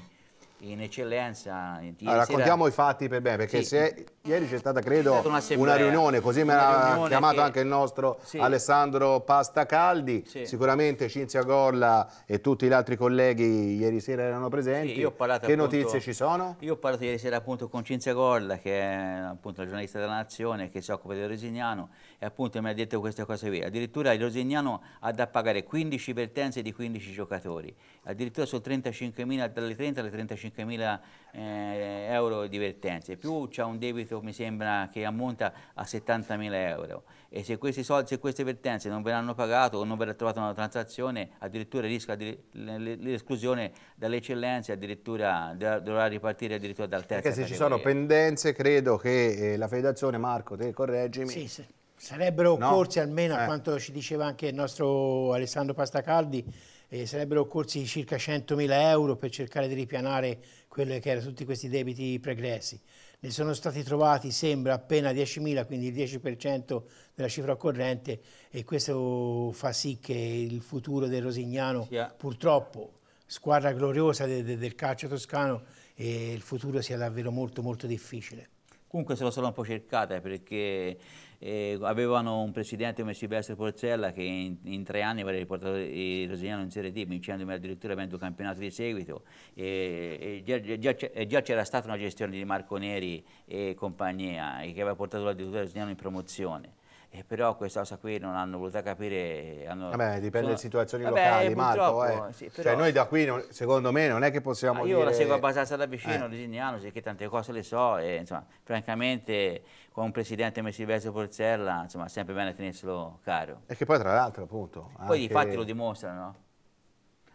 in eccellenza. Allora, sera- raccontiamo i fatti per bene, perché Sì. se ieri c'è stata, credo, stata un'assemblea, una riunione, così una l'ha riunione chiamato che- anche il nostro Sì. Alessandro Pastacaldi, Sì. sicuramente Cinzia Gorla e tutti gli altri colleghi ieri sera erano presenti. Sì, io ho parlato che appunto- notizie ci sono? Io ho parlato ieri sera appunto con Cinzia Gorla, che è appunto la giornalista della Nazione, che si occupa del Rosignano, e appunto mi ha detto queste cose qui. Addirittura il Rosignano ha da pagare 15 vertenze di 15 giocatori, addirittura su 35.000, dalle 30 alle 35.000 eh, euro di vertenze, più c'è un debito mi sembra che ammonta a 70.000 euro. E se questi soldi, se queste vertenze non verranno pagate o non verrà trovata una transazione, addirittura rischia l'esclusione dalle eccellenze, addirittura dovrà ripartire addirittura dal terzo. Perché se ci sono pendenze, credo che eh, la federazione, Marco, te correggimi. Sì, sì. Sarebbero No? occorsi, almeno a Eh. quanto ci diceva anche il nostro Alessandro Pastacaldi, eh, sarebbero occorsi circa 100.000 euro per cercare di ripianare quelli che erano tutti questi debiti pregressi. Ne sono stati trovati, sembra, appena 10.000, quindi il 10% della cifra occorrente e questo fa sì che il futuro del Rosignano, Sia- purtroppo, squadra gloriosa de- de- del calcio toscano, e il futuro sia davvero molto molto difficile. Comunque se lo sono un po' cercata perché eh, avevano un presidente come Silvestro Porzella che in, in tre anni aveva riportato il Rosignano in Serie D, vincendo addirittura 20 campionati di seguito. E, e già, c'era stata una gestione di Marco Neri e compagnia e che aveva portato addirittura il Rosignano in promozione. E però questa cosa qui non hanno voluto capire. Hanno, Vabbè, dipende da sono- situazioni Vabbè, locali, Marco. eh. sì, Cioè, però- noi da qui, non- secondo me, non è che possiamo Ah, dire... io la seguo abbastanza da vicino, Eh. Rosignano, sì che tante cose le so e insomma, francamente con un presidente come Silvestro Porzella, insomma, è sempre bene tenerselo caro. E che poi, tra l'altro, appunto... Poi i anche- fatti lo dimostrano, no?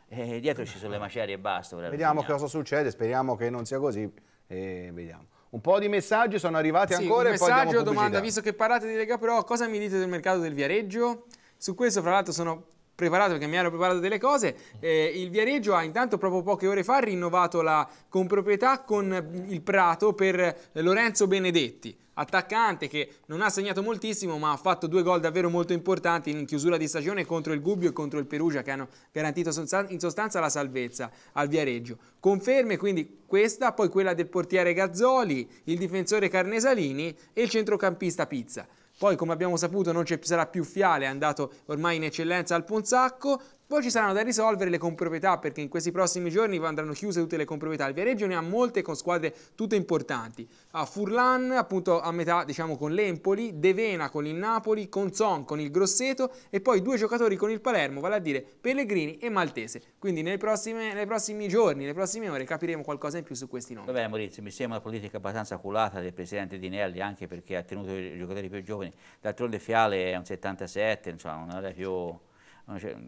E dietro ci sono le macerie e basta. Vediamo cosa succede, speriamo che non sia così e vediamo. Un po' di messaggi sono arrivati Sì, ancora un e poi messaggio, domanda, visto che parlate di Lega Pro, cosa mi dite del mercato del Viareggio? Su questo, fra l'altro, sono preparato perché mi ero preparato delle cose. Eh, il Viareggio ha intanto proprio poche ore fa rinnovato la comproprietà con il Prato per Lorenzo Benedetti. Attaccante che non ha segnato moltissimo, ma ha fatto due gol davvero molto importanti in chiusura di stagione contro il Gubbio e contro il Perugia, che hanno garantito in sostanza la salvezza al Viareggio. Conferme quindi questa, poi quella del portiere Gazzoli, il difensore Carnesalini e il centrocampista Pizza. Poi, come abbiamo saputo, non ci sarà più Fiale, è andato ormai in eccellenza al Ponzacco. Poi ci saranno da risolvere le comproprietà perché in questi prossimi giorni andranno chiuse tutte le comproprietà. Il Viareggio ne ha molte con squadre tutte importanti. A Furlan appunto a metà diciamo con l'Empoli, Devena con il Napoli, Conzon con il Grosseto e poi due giocatori con il Palermo, vale a dire Pellegrini e Maltese. Quindi nei prossimi, nei prossimi giorni, nelle prossime ore capiremo qualcosa in più su questi nomi. Va bene Maurizio, mi sembra una politica abbastanza culata del presidente Dinelli anche perché ha tenuto i giocatori più giovani. D'altronde Fiale è un 77, insomma non era più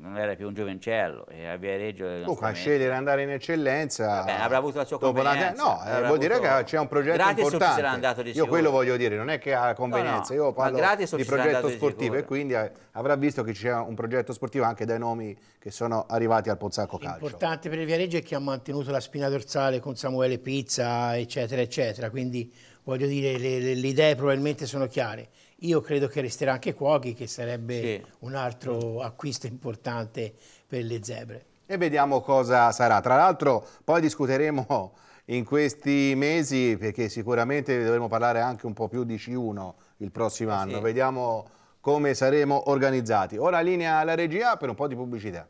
non era più un giovencello e a Viareggio comunque a scegliere di andare in eccellenza Vabbè, avrà avuto la sua convenienza no, eh, vuol dire che c'è un progetto importante. io quello voglio dire non è che ha convenienza no, no. io parlo di progetto sportivo e quindi eh, avrà visto che c'è un progetto sportivo anche dai nomi che sono arrivati al Pozzacco Calcio. L'importante per il Viareggio è che ha mantenuto la spina dorsale con Samuele Pizza eccetera eccetera. Quindi voglio dire le, le, le idee probabilmente sono chiare io credo che resterà anche Cuochi, che sarebbe sì. un altro acquisto importante per le zebre. E vediamo cosa sarà. Tra l'altro poi discuteremo in questi mesi, perché sicuramente dovremo parlare anche un po' più di C1 il prossimo eh anno. Sì. Vediamo come saremo organizzati. Ora linea alla regia per un po' di pubblicità.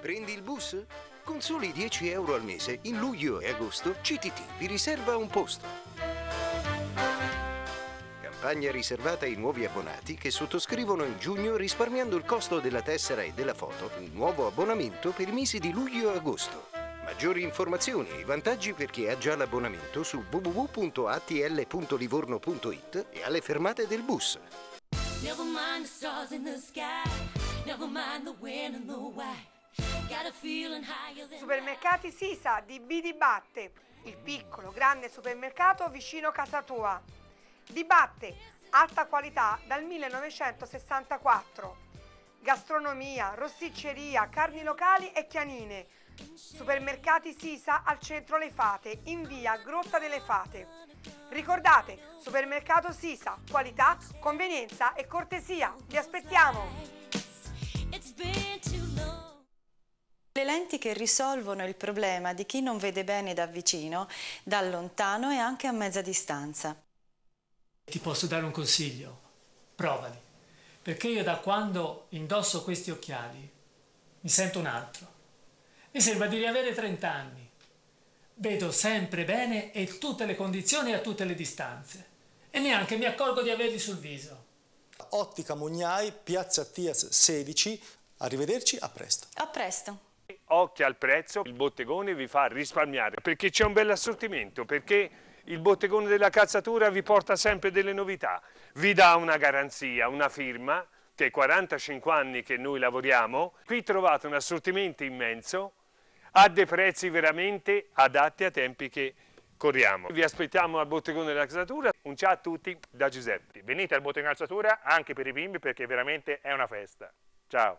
Prendi il bus? Con soli 10 euro al mese, in luglio e agosto, CTT vi riserva un posto. Campagna riservata ai nuovi abbonati che sottoscrivono in giugno risparmiando il costo della tessera e della foto, un nuovo abbonamento per i mesi di luglio e agosto. Maggiori informazioni e vantaggi per chi ha già l'abbonamento su www.atl.livorno.it e alle fermate del bus. Never mind the stars in the sky, never mind the when and the why. Supermercati Sisa di B di Batte, il piccolo grande supermercato vicino casa tua. Di Batte, alta qualità dal 1964. Gastronomia, rossicceria, carni locali e chianine. Supermercati Sisa al centro Le Fate, in via Grotta delle Fate. Ricordate, supermercato Sisa, qualità, convenienza e cortesia. Vi aspettiamo! Le lenti che risolvono il problema di chi non vede bene da vicino, da lontano e anche a mezza distanza. Ti posso dare un consiglio? Provali, perché io da quando indosso questi occhiali mi sento un altro. Mi sembra di riavere 30 anni. Vedo sempre bene e tutte le condizioni a tutte le distanze. E neanche mi accorgo di averli sul viso. Ottica Mugnai, Piazza Tias 16. Arrivederci, a presto. A presto occhio al prezzo, il bottegone vi fa risparmiare perché c'è un bel assortimento, perché il bottegone della calzatura vi porta sempre delle novità, vi dà una garanzia, una firma, che è 45 anni che noi lavoriamo, qui trovate un assortimento immenso, a dei prezzi veramente adatti a tempi che corriamo. Vi aspettiamo al bottegone della calzatura, un ciao a tutti da Giuseppe. Venite al bottegone della calzatura anche per i bimbi perché veramente è una festa. Ciao!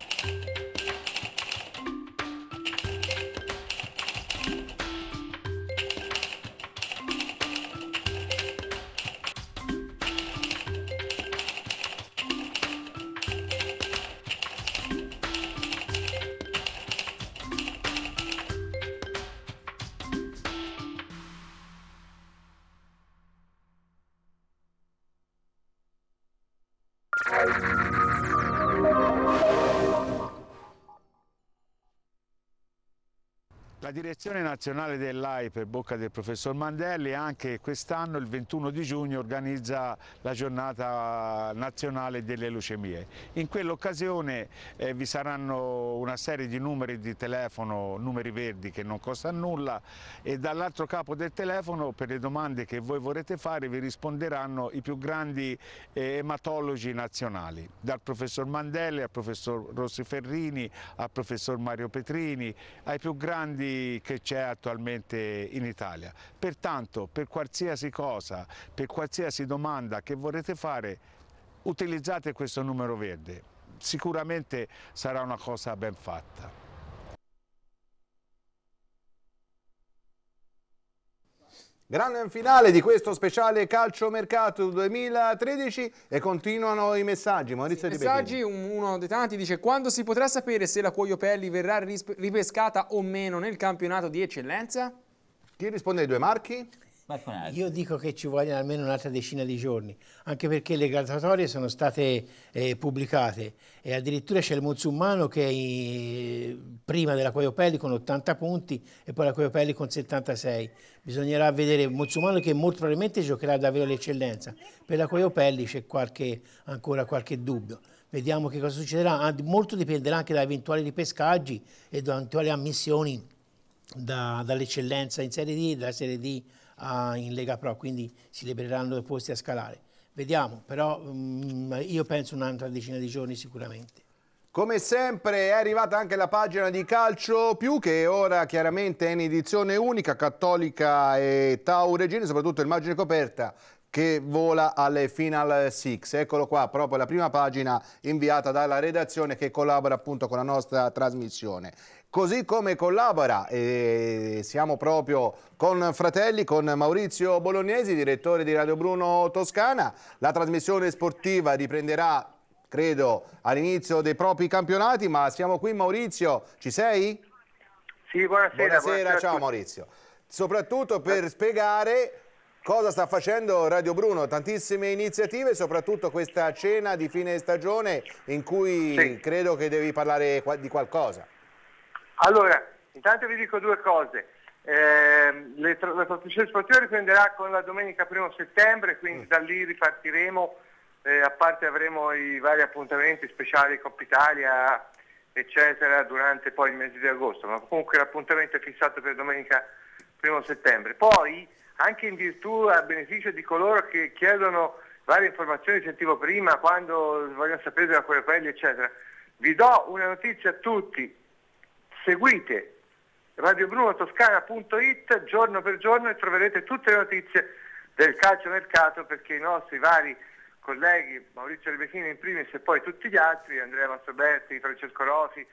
Direzione nazionale dell'AI per bocca del professor Mandelli anche quest'anno il 21 di giugno organizza la giornata nazionale delle leucemie. In quell'occasione eh, vi saranno una serie di numeri di telefono, numeri verdi che non costano nulla e dall'altro capo del telefono per le domande che voi vorrete fare vi risponderanno i più grandi eh, ematologi nazionali, dal professor Mandelli al professor Rossi Ferrini al professor Mario Petrini, ai più grandi che c'è attualmente in Italia. Pertanto per qualsiasi cosa, per qualsiasi domanda che vorrete fare, utilizzate questo numero verde. Sicuramente sarà una cosa ben fatta. Grande finale di questo speciale calciomercato 2013 e continuano i messaggi. Maurizio sì, messaggi, uno dei tanti dice quando si potrà sapere se la Cuoio Pelli verrà ripescata o meno nel campionato di eccellenza? Chi risponde ai due marchi? Io dico che ci vogliono almeno un'altra decina di giorni, anche perché le graduatorie sono state eh, pubblicate e addirittura c'è il Monzummano che è prima della Coiopelli con 80 punti e poi la Coiopelli con 76. Bisognerà vedere Monzummano che molto probabilmente giocherà davvero l'eccellenza. Per la Coiopelli c'è ancora qualche dubbio. Vediamo che cosa succederà. Molto dipenderà anche da eventuali ripescaggi e da eventuali ammissioni da- dall'eccellenza in Serie D dalla Serie D a- in Lega Pro, quindi si libereranno posti a scalare. Vediamo, però mm, io penso un'altra decina di giorni sicuramente. Come sempre è arrivata anche la pagina di Calcio Più che ora chiaramente è in edizione unica, Cattolica e Tau Regina, soprattutto immagine coperta che vola alle Final Six. Eccolo qua, proprio la prima pagina inviata dalla redazione che collabora appunto con la nostra trasmissione. Così come collabora, e siamo proprio con Fratelli, con Maurizio Bolognesi, direttore di Radio Bruno Toscana. La trasmissione sportiva riprenderà, credo, all'inizio dei propri campionati, ma siamo qui Maurizio, ci sei? Sì, buonasera. Buonasera, buonasera ciao. Maurizio. Soprattutto per spiegare cosa sta facendo Radio Bruno, tantissime iniziative, soprattutto questa cena di fine stagione in cui credo che devi parlare di qualcosa. Allora, intanto vi dico due cose. Ehm, le la trasmissione sportiva riprenderà con la domenica 1 settembre, quindi da lì ripartiremo, eh, a parte avremo i vari appuntamenti speciali Coppa Italia, eccetera, durante poi il mese di agosto, ma comunque l'appuntamento è fissato per domenica 1 settembre. Poi, anche in virtù a beneficio di coloro che chiedono varie informazioni, sentivo prima, quando vogliono sapere della Coropelli, eccetera, vi do una notizia a tutti, seguite radiobruno-toscana.it giorno per giorno e troverete tutte le notizie del calciomercato perché i nostri vari colleghi, Maurizio Rebecchini in primis e poi tutti gli altri, Andrea Mastroberti, Francesco Rosi,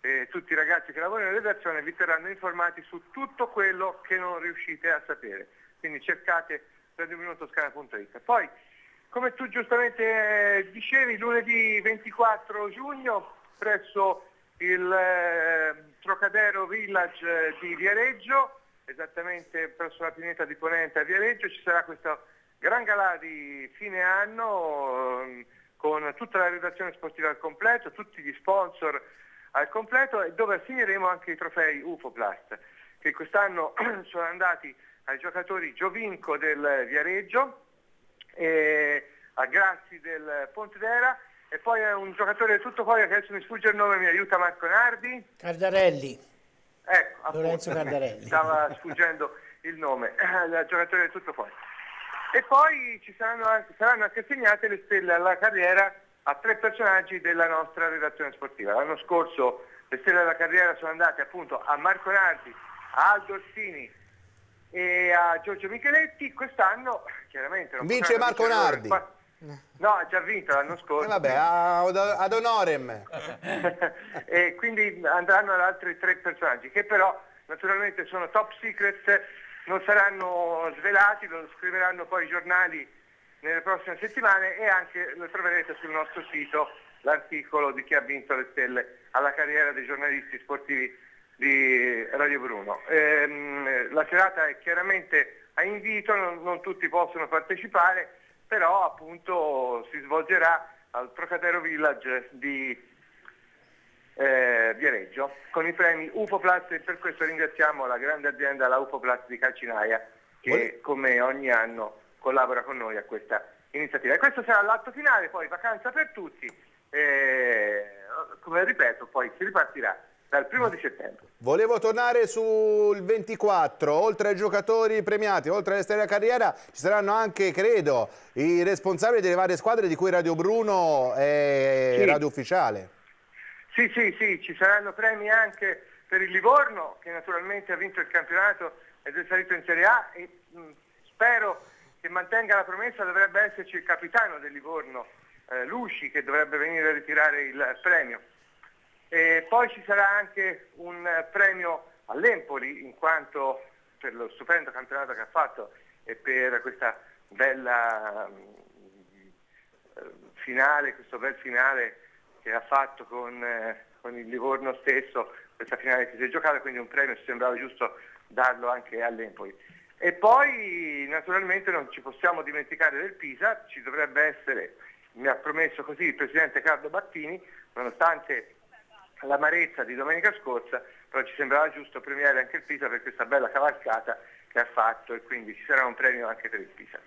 e tutti i ragazzi che lavorano in redazione vi terranno informati su tutto quello che non riuscite a sapere. Quindi cercate radiobruno-toscana.it. Poi, come tu giustamente eh, dicevi, lunedì 24 giugno presso il eh, Trocadero Village eh, di Viareggio, esattamente presso la pineta di Ponente a Viareggio, ci sarà questo gran galà di fine anno ehm, con tutta la redazione sportiva al completo, tutti gli sponsor al completo e dove assegneremo anche i trofei UFOplast che quest'anno sono andati ai giocatori Giovinco del Viareggio e a Grassi del Pontedera e poi è un giocatore tutto fuori che adesso mi sfugge il nome, mi aiuta Marco Nardi. Cardarelli, Ecco, appunto, Lorenzo Cardarelli. stava sfuggendo il nome, il giocatore del tutto fuori. E poi ci saranno anche, saranno anche assegnate le stelle alla carriera a tre personaggi della nostra redazione sportiva. L'anno scorso le stelle alla carriera sono andate appunto a Marco Nardi, a Aldo Orsini e a Giorgio Micheletti. Quest'anno chiaramente non Vince Marco Nardi. qua- No, ha già vinto l'anno scorso. E vabbè, ad, ad onorem. e quindi andranno ad altri tre personaggi che però naturalmente sono top secret, non saranno svelati, lo scriveranno poi i giornali nelle prossime settimane e anche lo troverete sul nostro sito l'articolo di chi ha vinto le stelle alla carriera dei giornalisti sportivi di Radio Bruno. Ehm, la serata è chiaramente a invito, non, non tutti possono partecipare, però appunto si svolgerà al Trocadero Village di eh, Viareggio con i premi UFOPlast e per questo ringraziamo la grande azienda la UFOPlast di Calcinaia che come ogni anno collabora con noi a questa iniziativa. E questo sarà l'atto finale, poi vacanza per tutti, e, come ripeto poi si ripartirà dal primo di settembre. Volevo tornare sul 24, oltre ai giocatori premiati, oltre alle stelle carriera, ci saranno anche, credo, i responsabili delle varie squadre di cui Radio Bruno è Sì. radio ufficiale. Sì, sì, sì, ci saranno premi anche per il Livorno che naturalmente ha vinto il campionato ed è salito in Serie A e mh, spero che mantenga la promessa, dovrebbe esserci il capitano del Livorno, eh, Luci, che dovrebbe venire a ritirare il premio. E poi ci sarà anche un premio all'Empoli in quanto per lo stupendo campionato che ha fatto e per questa bella eh, finale, questo bel finale che ha fatto con, eh, con il Livorno stesso, questa finale che si è giocata, quindi un premio ci sembrava giusto darlo anche all'Empoli. E poi naturalmente non ci possiamo dimenticare del Pisa, ci dovrebbe essere, mi ha promesso così il Presidente Carlo Battini, nonostante l'amarezza di domenica scorsa, però ci sembrava giusto premiare anche il Pisa per questa bella cavalcata che ha fatto e quindi ci sarà un premio anche per il Pisa.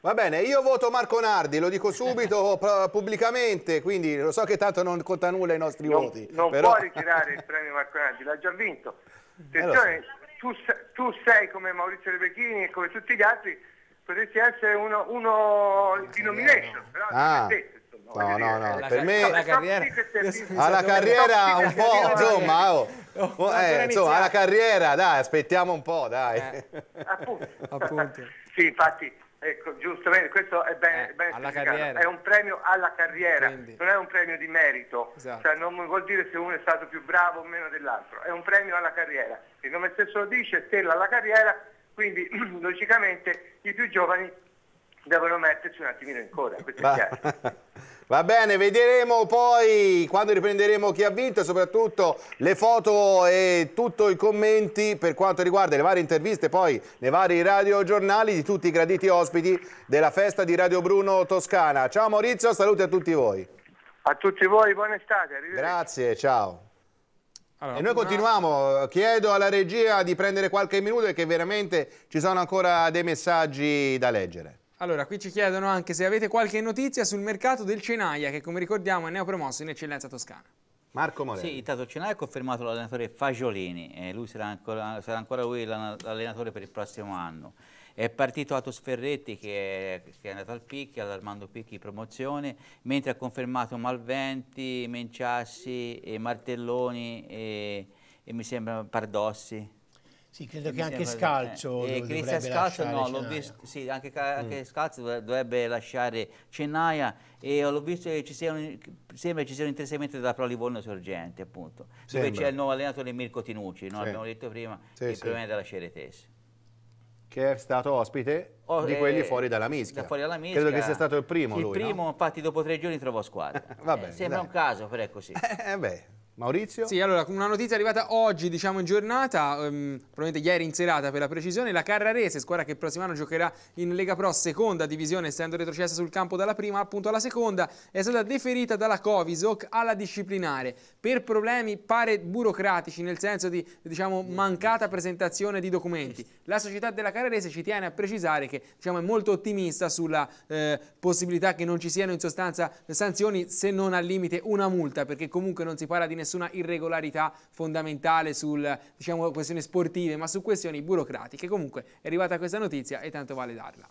Va bene, io voto Marco Nardi, lo dico subito pubblicamente, quindi lo so che tanto non conta nulla i nostri non, voti. Non però... può ritirare il premio Marco Nardi, l'ha già vinto. Attenzione, eh, tu, tu, sei come Maurizio Rebecchini e come tutti gli altri, potresti essere uno, uno di nomination, però ah. non è detto. No, no, no, per me alla carriera, alla carriera un po', insomma, oh, oh, eh, insomma, alla carriera, dai, aspettiamo un po', dai. Eh, appunto. appunto. sì, infatti, ecco, giustamente, questo è ben, Eh, ben alla specificato. carriera. è un premio alla carriera, Quindi. non è un premio di merito, Esatto. cioè non vuol dire se uno è stato più bravo o meno dell'altro, è un premio alla carriera. Il nome stesso lo dice, stella alla carriera, quindi logicamente i più giovani devono metterci un attimino in coda, questo è chiaro. va bene, vedremo poi quando riprenderemo chi ha vinto, soprattutto le foto e tutti i commenti per quanto riguarda le varie interviste, poi nei vari radiogiornali di tutti i graditi ospiti della festa di Radio Bruno Toscana. Ciao Maurizio, saluti a tutti voi. A tutti voi buona estate, arrivederci. Grazie, ciao. Allora, E noi continuiamo, chiedo alla regia di prendere qualche minuto perché veramente ci sono ancora dei messaggi da leggere. Allora, qui ci chiedono anche se avete qualche notizia sul mercato del Cenaia, che come ricordiamo è neopromosso in eccellenza toscana. Marco Morelli. Sì, intanto Cenai ha confermato l'allenatore Fagiolini e lui sarà ancora, sarà ancora lui l'allenatore per il prossimo anno. È partito Atos Ferretti che è, che è andato al Picchi, all'Armando Picchi di promozione, mentre ha confermato Malventi, Menciassi, e Martelloni e, e mi sembra Pardossi. Sì, credo che anche Scalzo eh, e dov- Cristian lasciare no, l'ho visto, sì, anche, anche Scalzo dov- dovrebbe lasciare Cennaia e l'ho visto che ci sia un, sembra ci sia un interessamento dalla Pro Livorno Sorgente appunto, dove Sembra. c'è il nuovo allenatore Mirko Tinucci, no? Sì. abbiamo detto prima, Sì, che sì. proviene dalla Ceretese. Che è stato ospite Oh, di eh, quelli fuori dalla mischia. da fuori dalla mischia. Credo che sia stato il primo Il lui, primo, no? infatti, dopo tre giorni trovò squadra. Va Eh, bene, sembra dai. un caso, però è così. Eh beh, Maurizio? Sì, allora, una notizia arrivata oggi, diciamo in giornata, ehm, probabilmente ieri in serata per la precisione, la Carrarese, squadra che il prossimo anno giocherà in Lega Pro seconda divisione, essendo retrocessa sul campo dalla prima appunto alla seconda, è stata deferita dalla Covisoc alla disciplinare per problemi pare burocratici, nel senso di, diciamo, mancata presentazione di documenti. La società della Carrarese ci tiene a precisare che, diciamo, è molto ottimista sulla eh, possibilità che non ci siano in sostanza sanzioni, se non al limite una multa, perché comunque non si parla di nessuna irregolarità fondamentale sul, diciamo, questioni sportive, ma su questioni burocratiche. Comunque è arrivata questa notizia e tanto vale darla.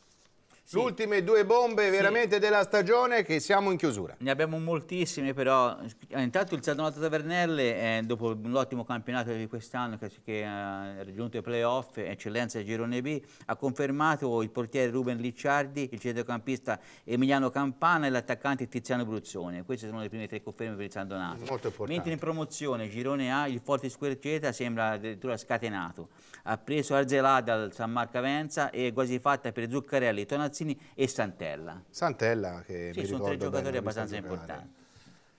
Le ultime due bombe veramente della stagione che siamo in chiusura. Ne abbiamo moltissime, però eh, intanto il Saldonato Tavernelle, eh, dopo l'ottimo campionato di quest'anno che, che ha raggiunto i playoff, eccellenza Girone B, ha confermato il portiere Ruben Licciardi, il centrocampista Emiliano Campana e l'attaccante Tiziano Bruzzone. Queste sono le prime tre conferme per il. Molto importante. Mentre in promozione Girone A, il Forte Squerceta sembra addirittura scatenato. Ha preso Arzelà dal San Marco Avenza e quasi fatta per Zuccarelli, Tonazzini e Santella. Santella che Sì, mi sono tre giocatori abbastanza importanti.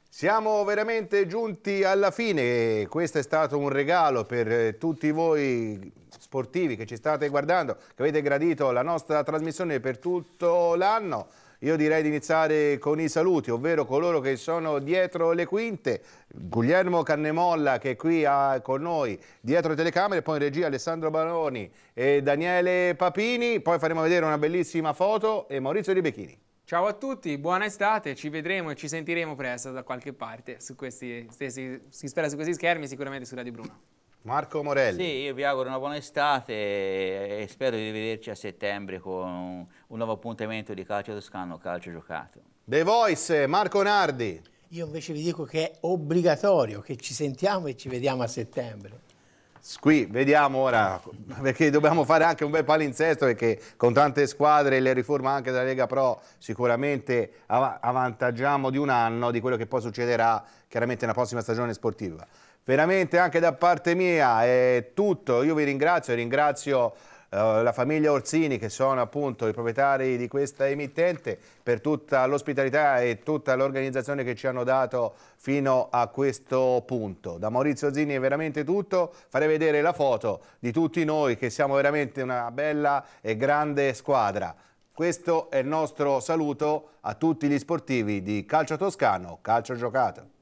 Siamo veramente giunti alla fine, questo è stato un regalo per eh, tutti voi sportivi che ci state guardando, che avete gradito la nostra trasmissione per tutto l'anno. Io direi di iniziare con i saluti, ovvero coloro che sono dietro le quinte, Guglielmo Cannemolla che è qui ah, con noi dietro le telecamere, poi in regia Alessandro Baroni e Daniele Papini, poi faremo vedere una bellissima foto e Maurizio Ribechini. Ciao a tutti, buona estate, ci vedremo e ci sentiremo presto da qualche parte su questi stessi, si spera su questi schermi, sicuramente su Radio Bruno. Marco Morelli. Sì, io vi auguro una buona estate e spero di rivederci a settembre con un, un nuovo appuntamento di calcio toscano, calcio giocato. The Voice, Marco Nardi. Io invece vi dico che è obbligatorio che ci sentiamo e ci vediamo a settembre. Qui vediamo ora, perché dobbiamo fare anche un bel palinsesto perché con tante squadre e le riforme anche della Lega Pro sicuramente av- avvantaggiamo di un anno di quello che poi succederà chiaramente nella prossima stagione sportiva. Veramente anche da parte mia è tutto, io vi ringrazio, ringrazio eh, la famiglia Orsini che sono appunto i proprietari di questa emittente per tutta l'ospitalità e tutta l'organizzazione che ci hanno dato fino a questo punto. Da Maurizio Zini è veramente tutto, farei vedere la foto di tutti noi che siamo veramente una bella e grande squadra. Questo è il nostro saluto a tutti gli sportivi di Calcio Toscano, Calcio Giocato.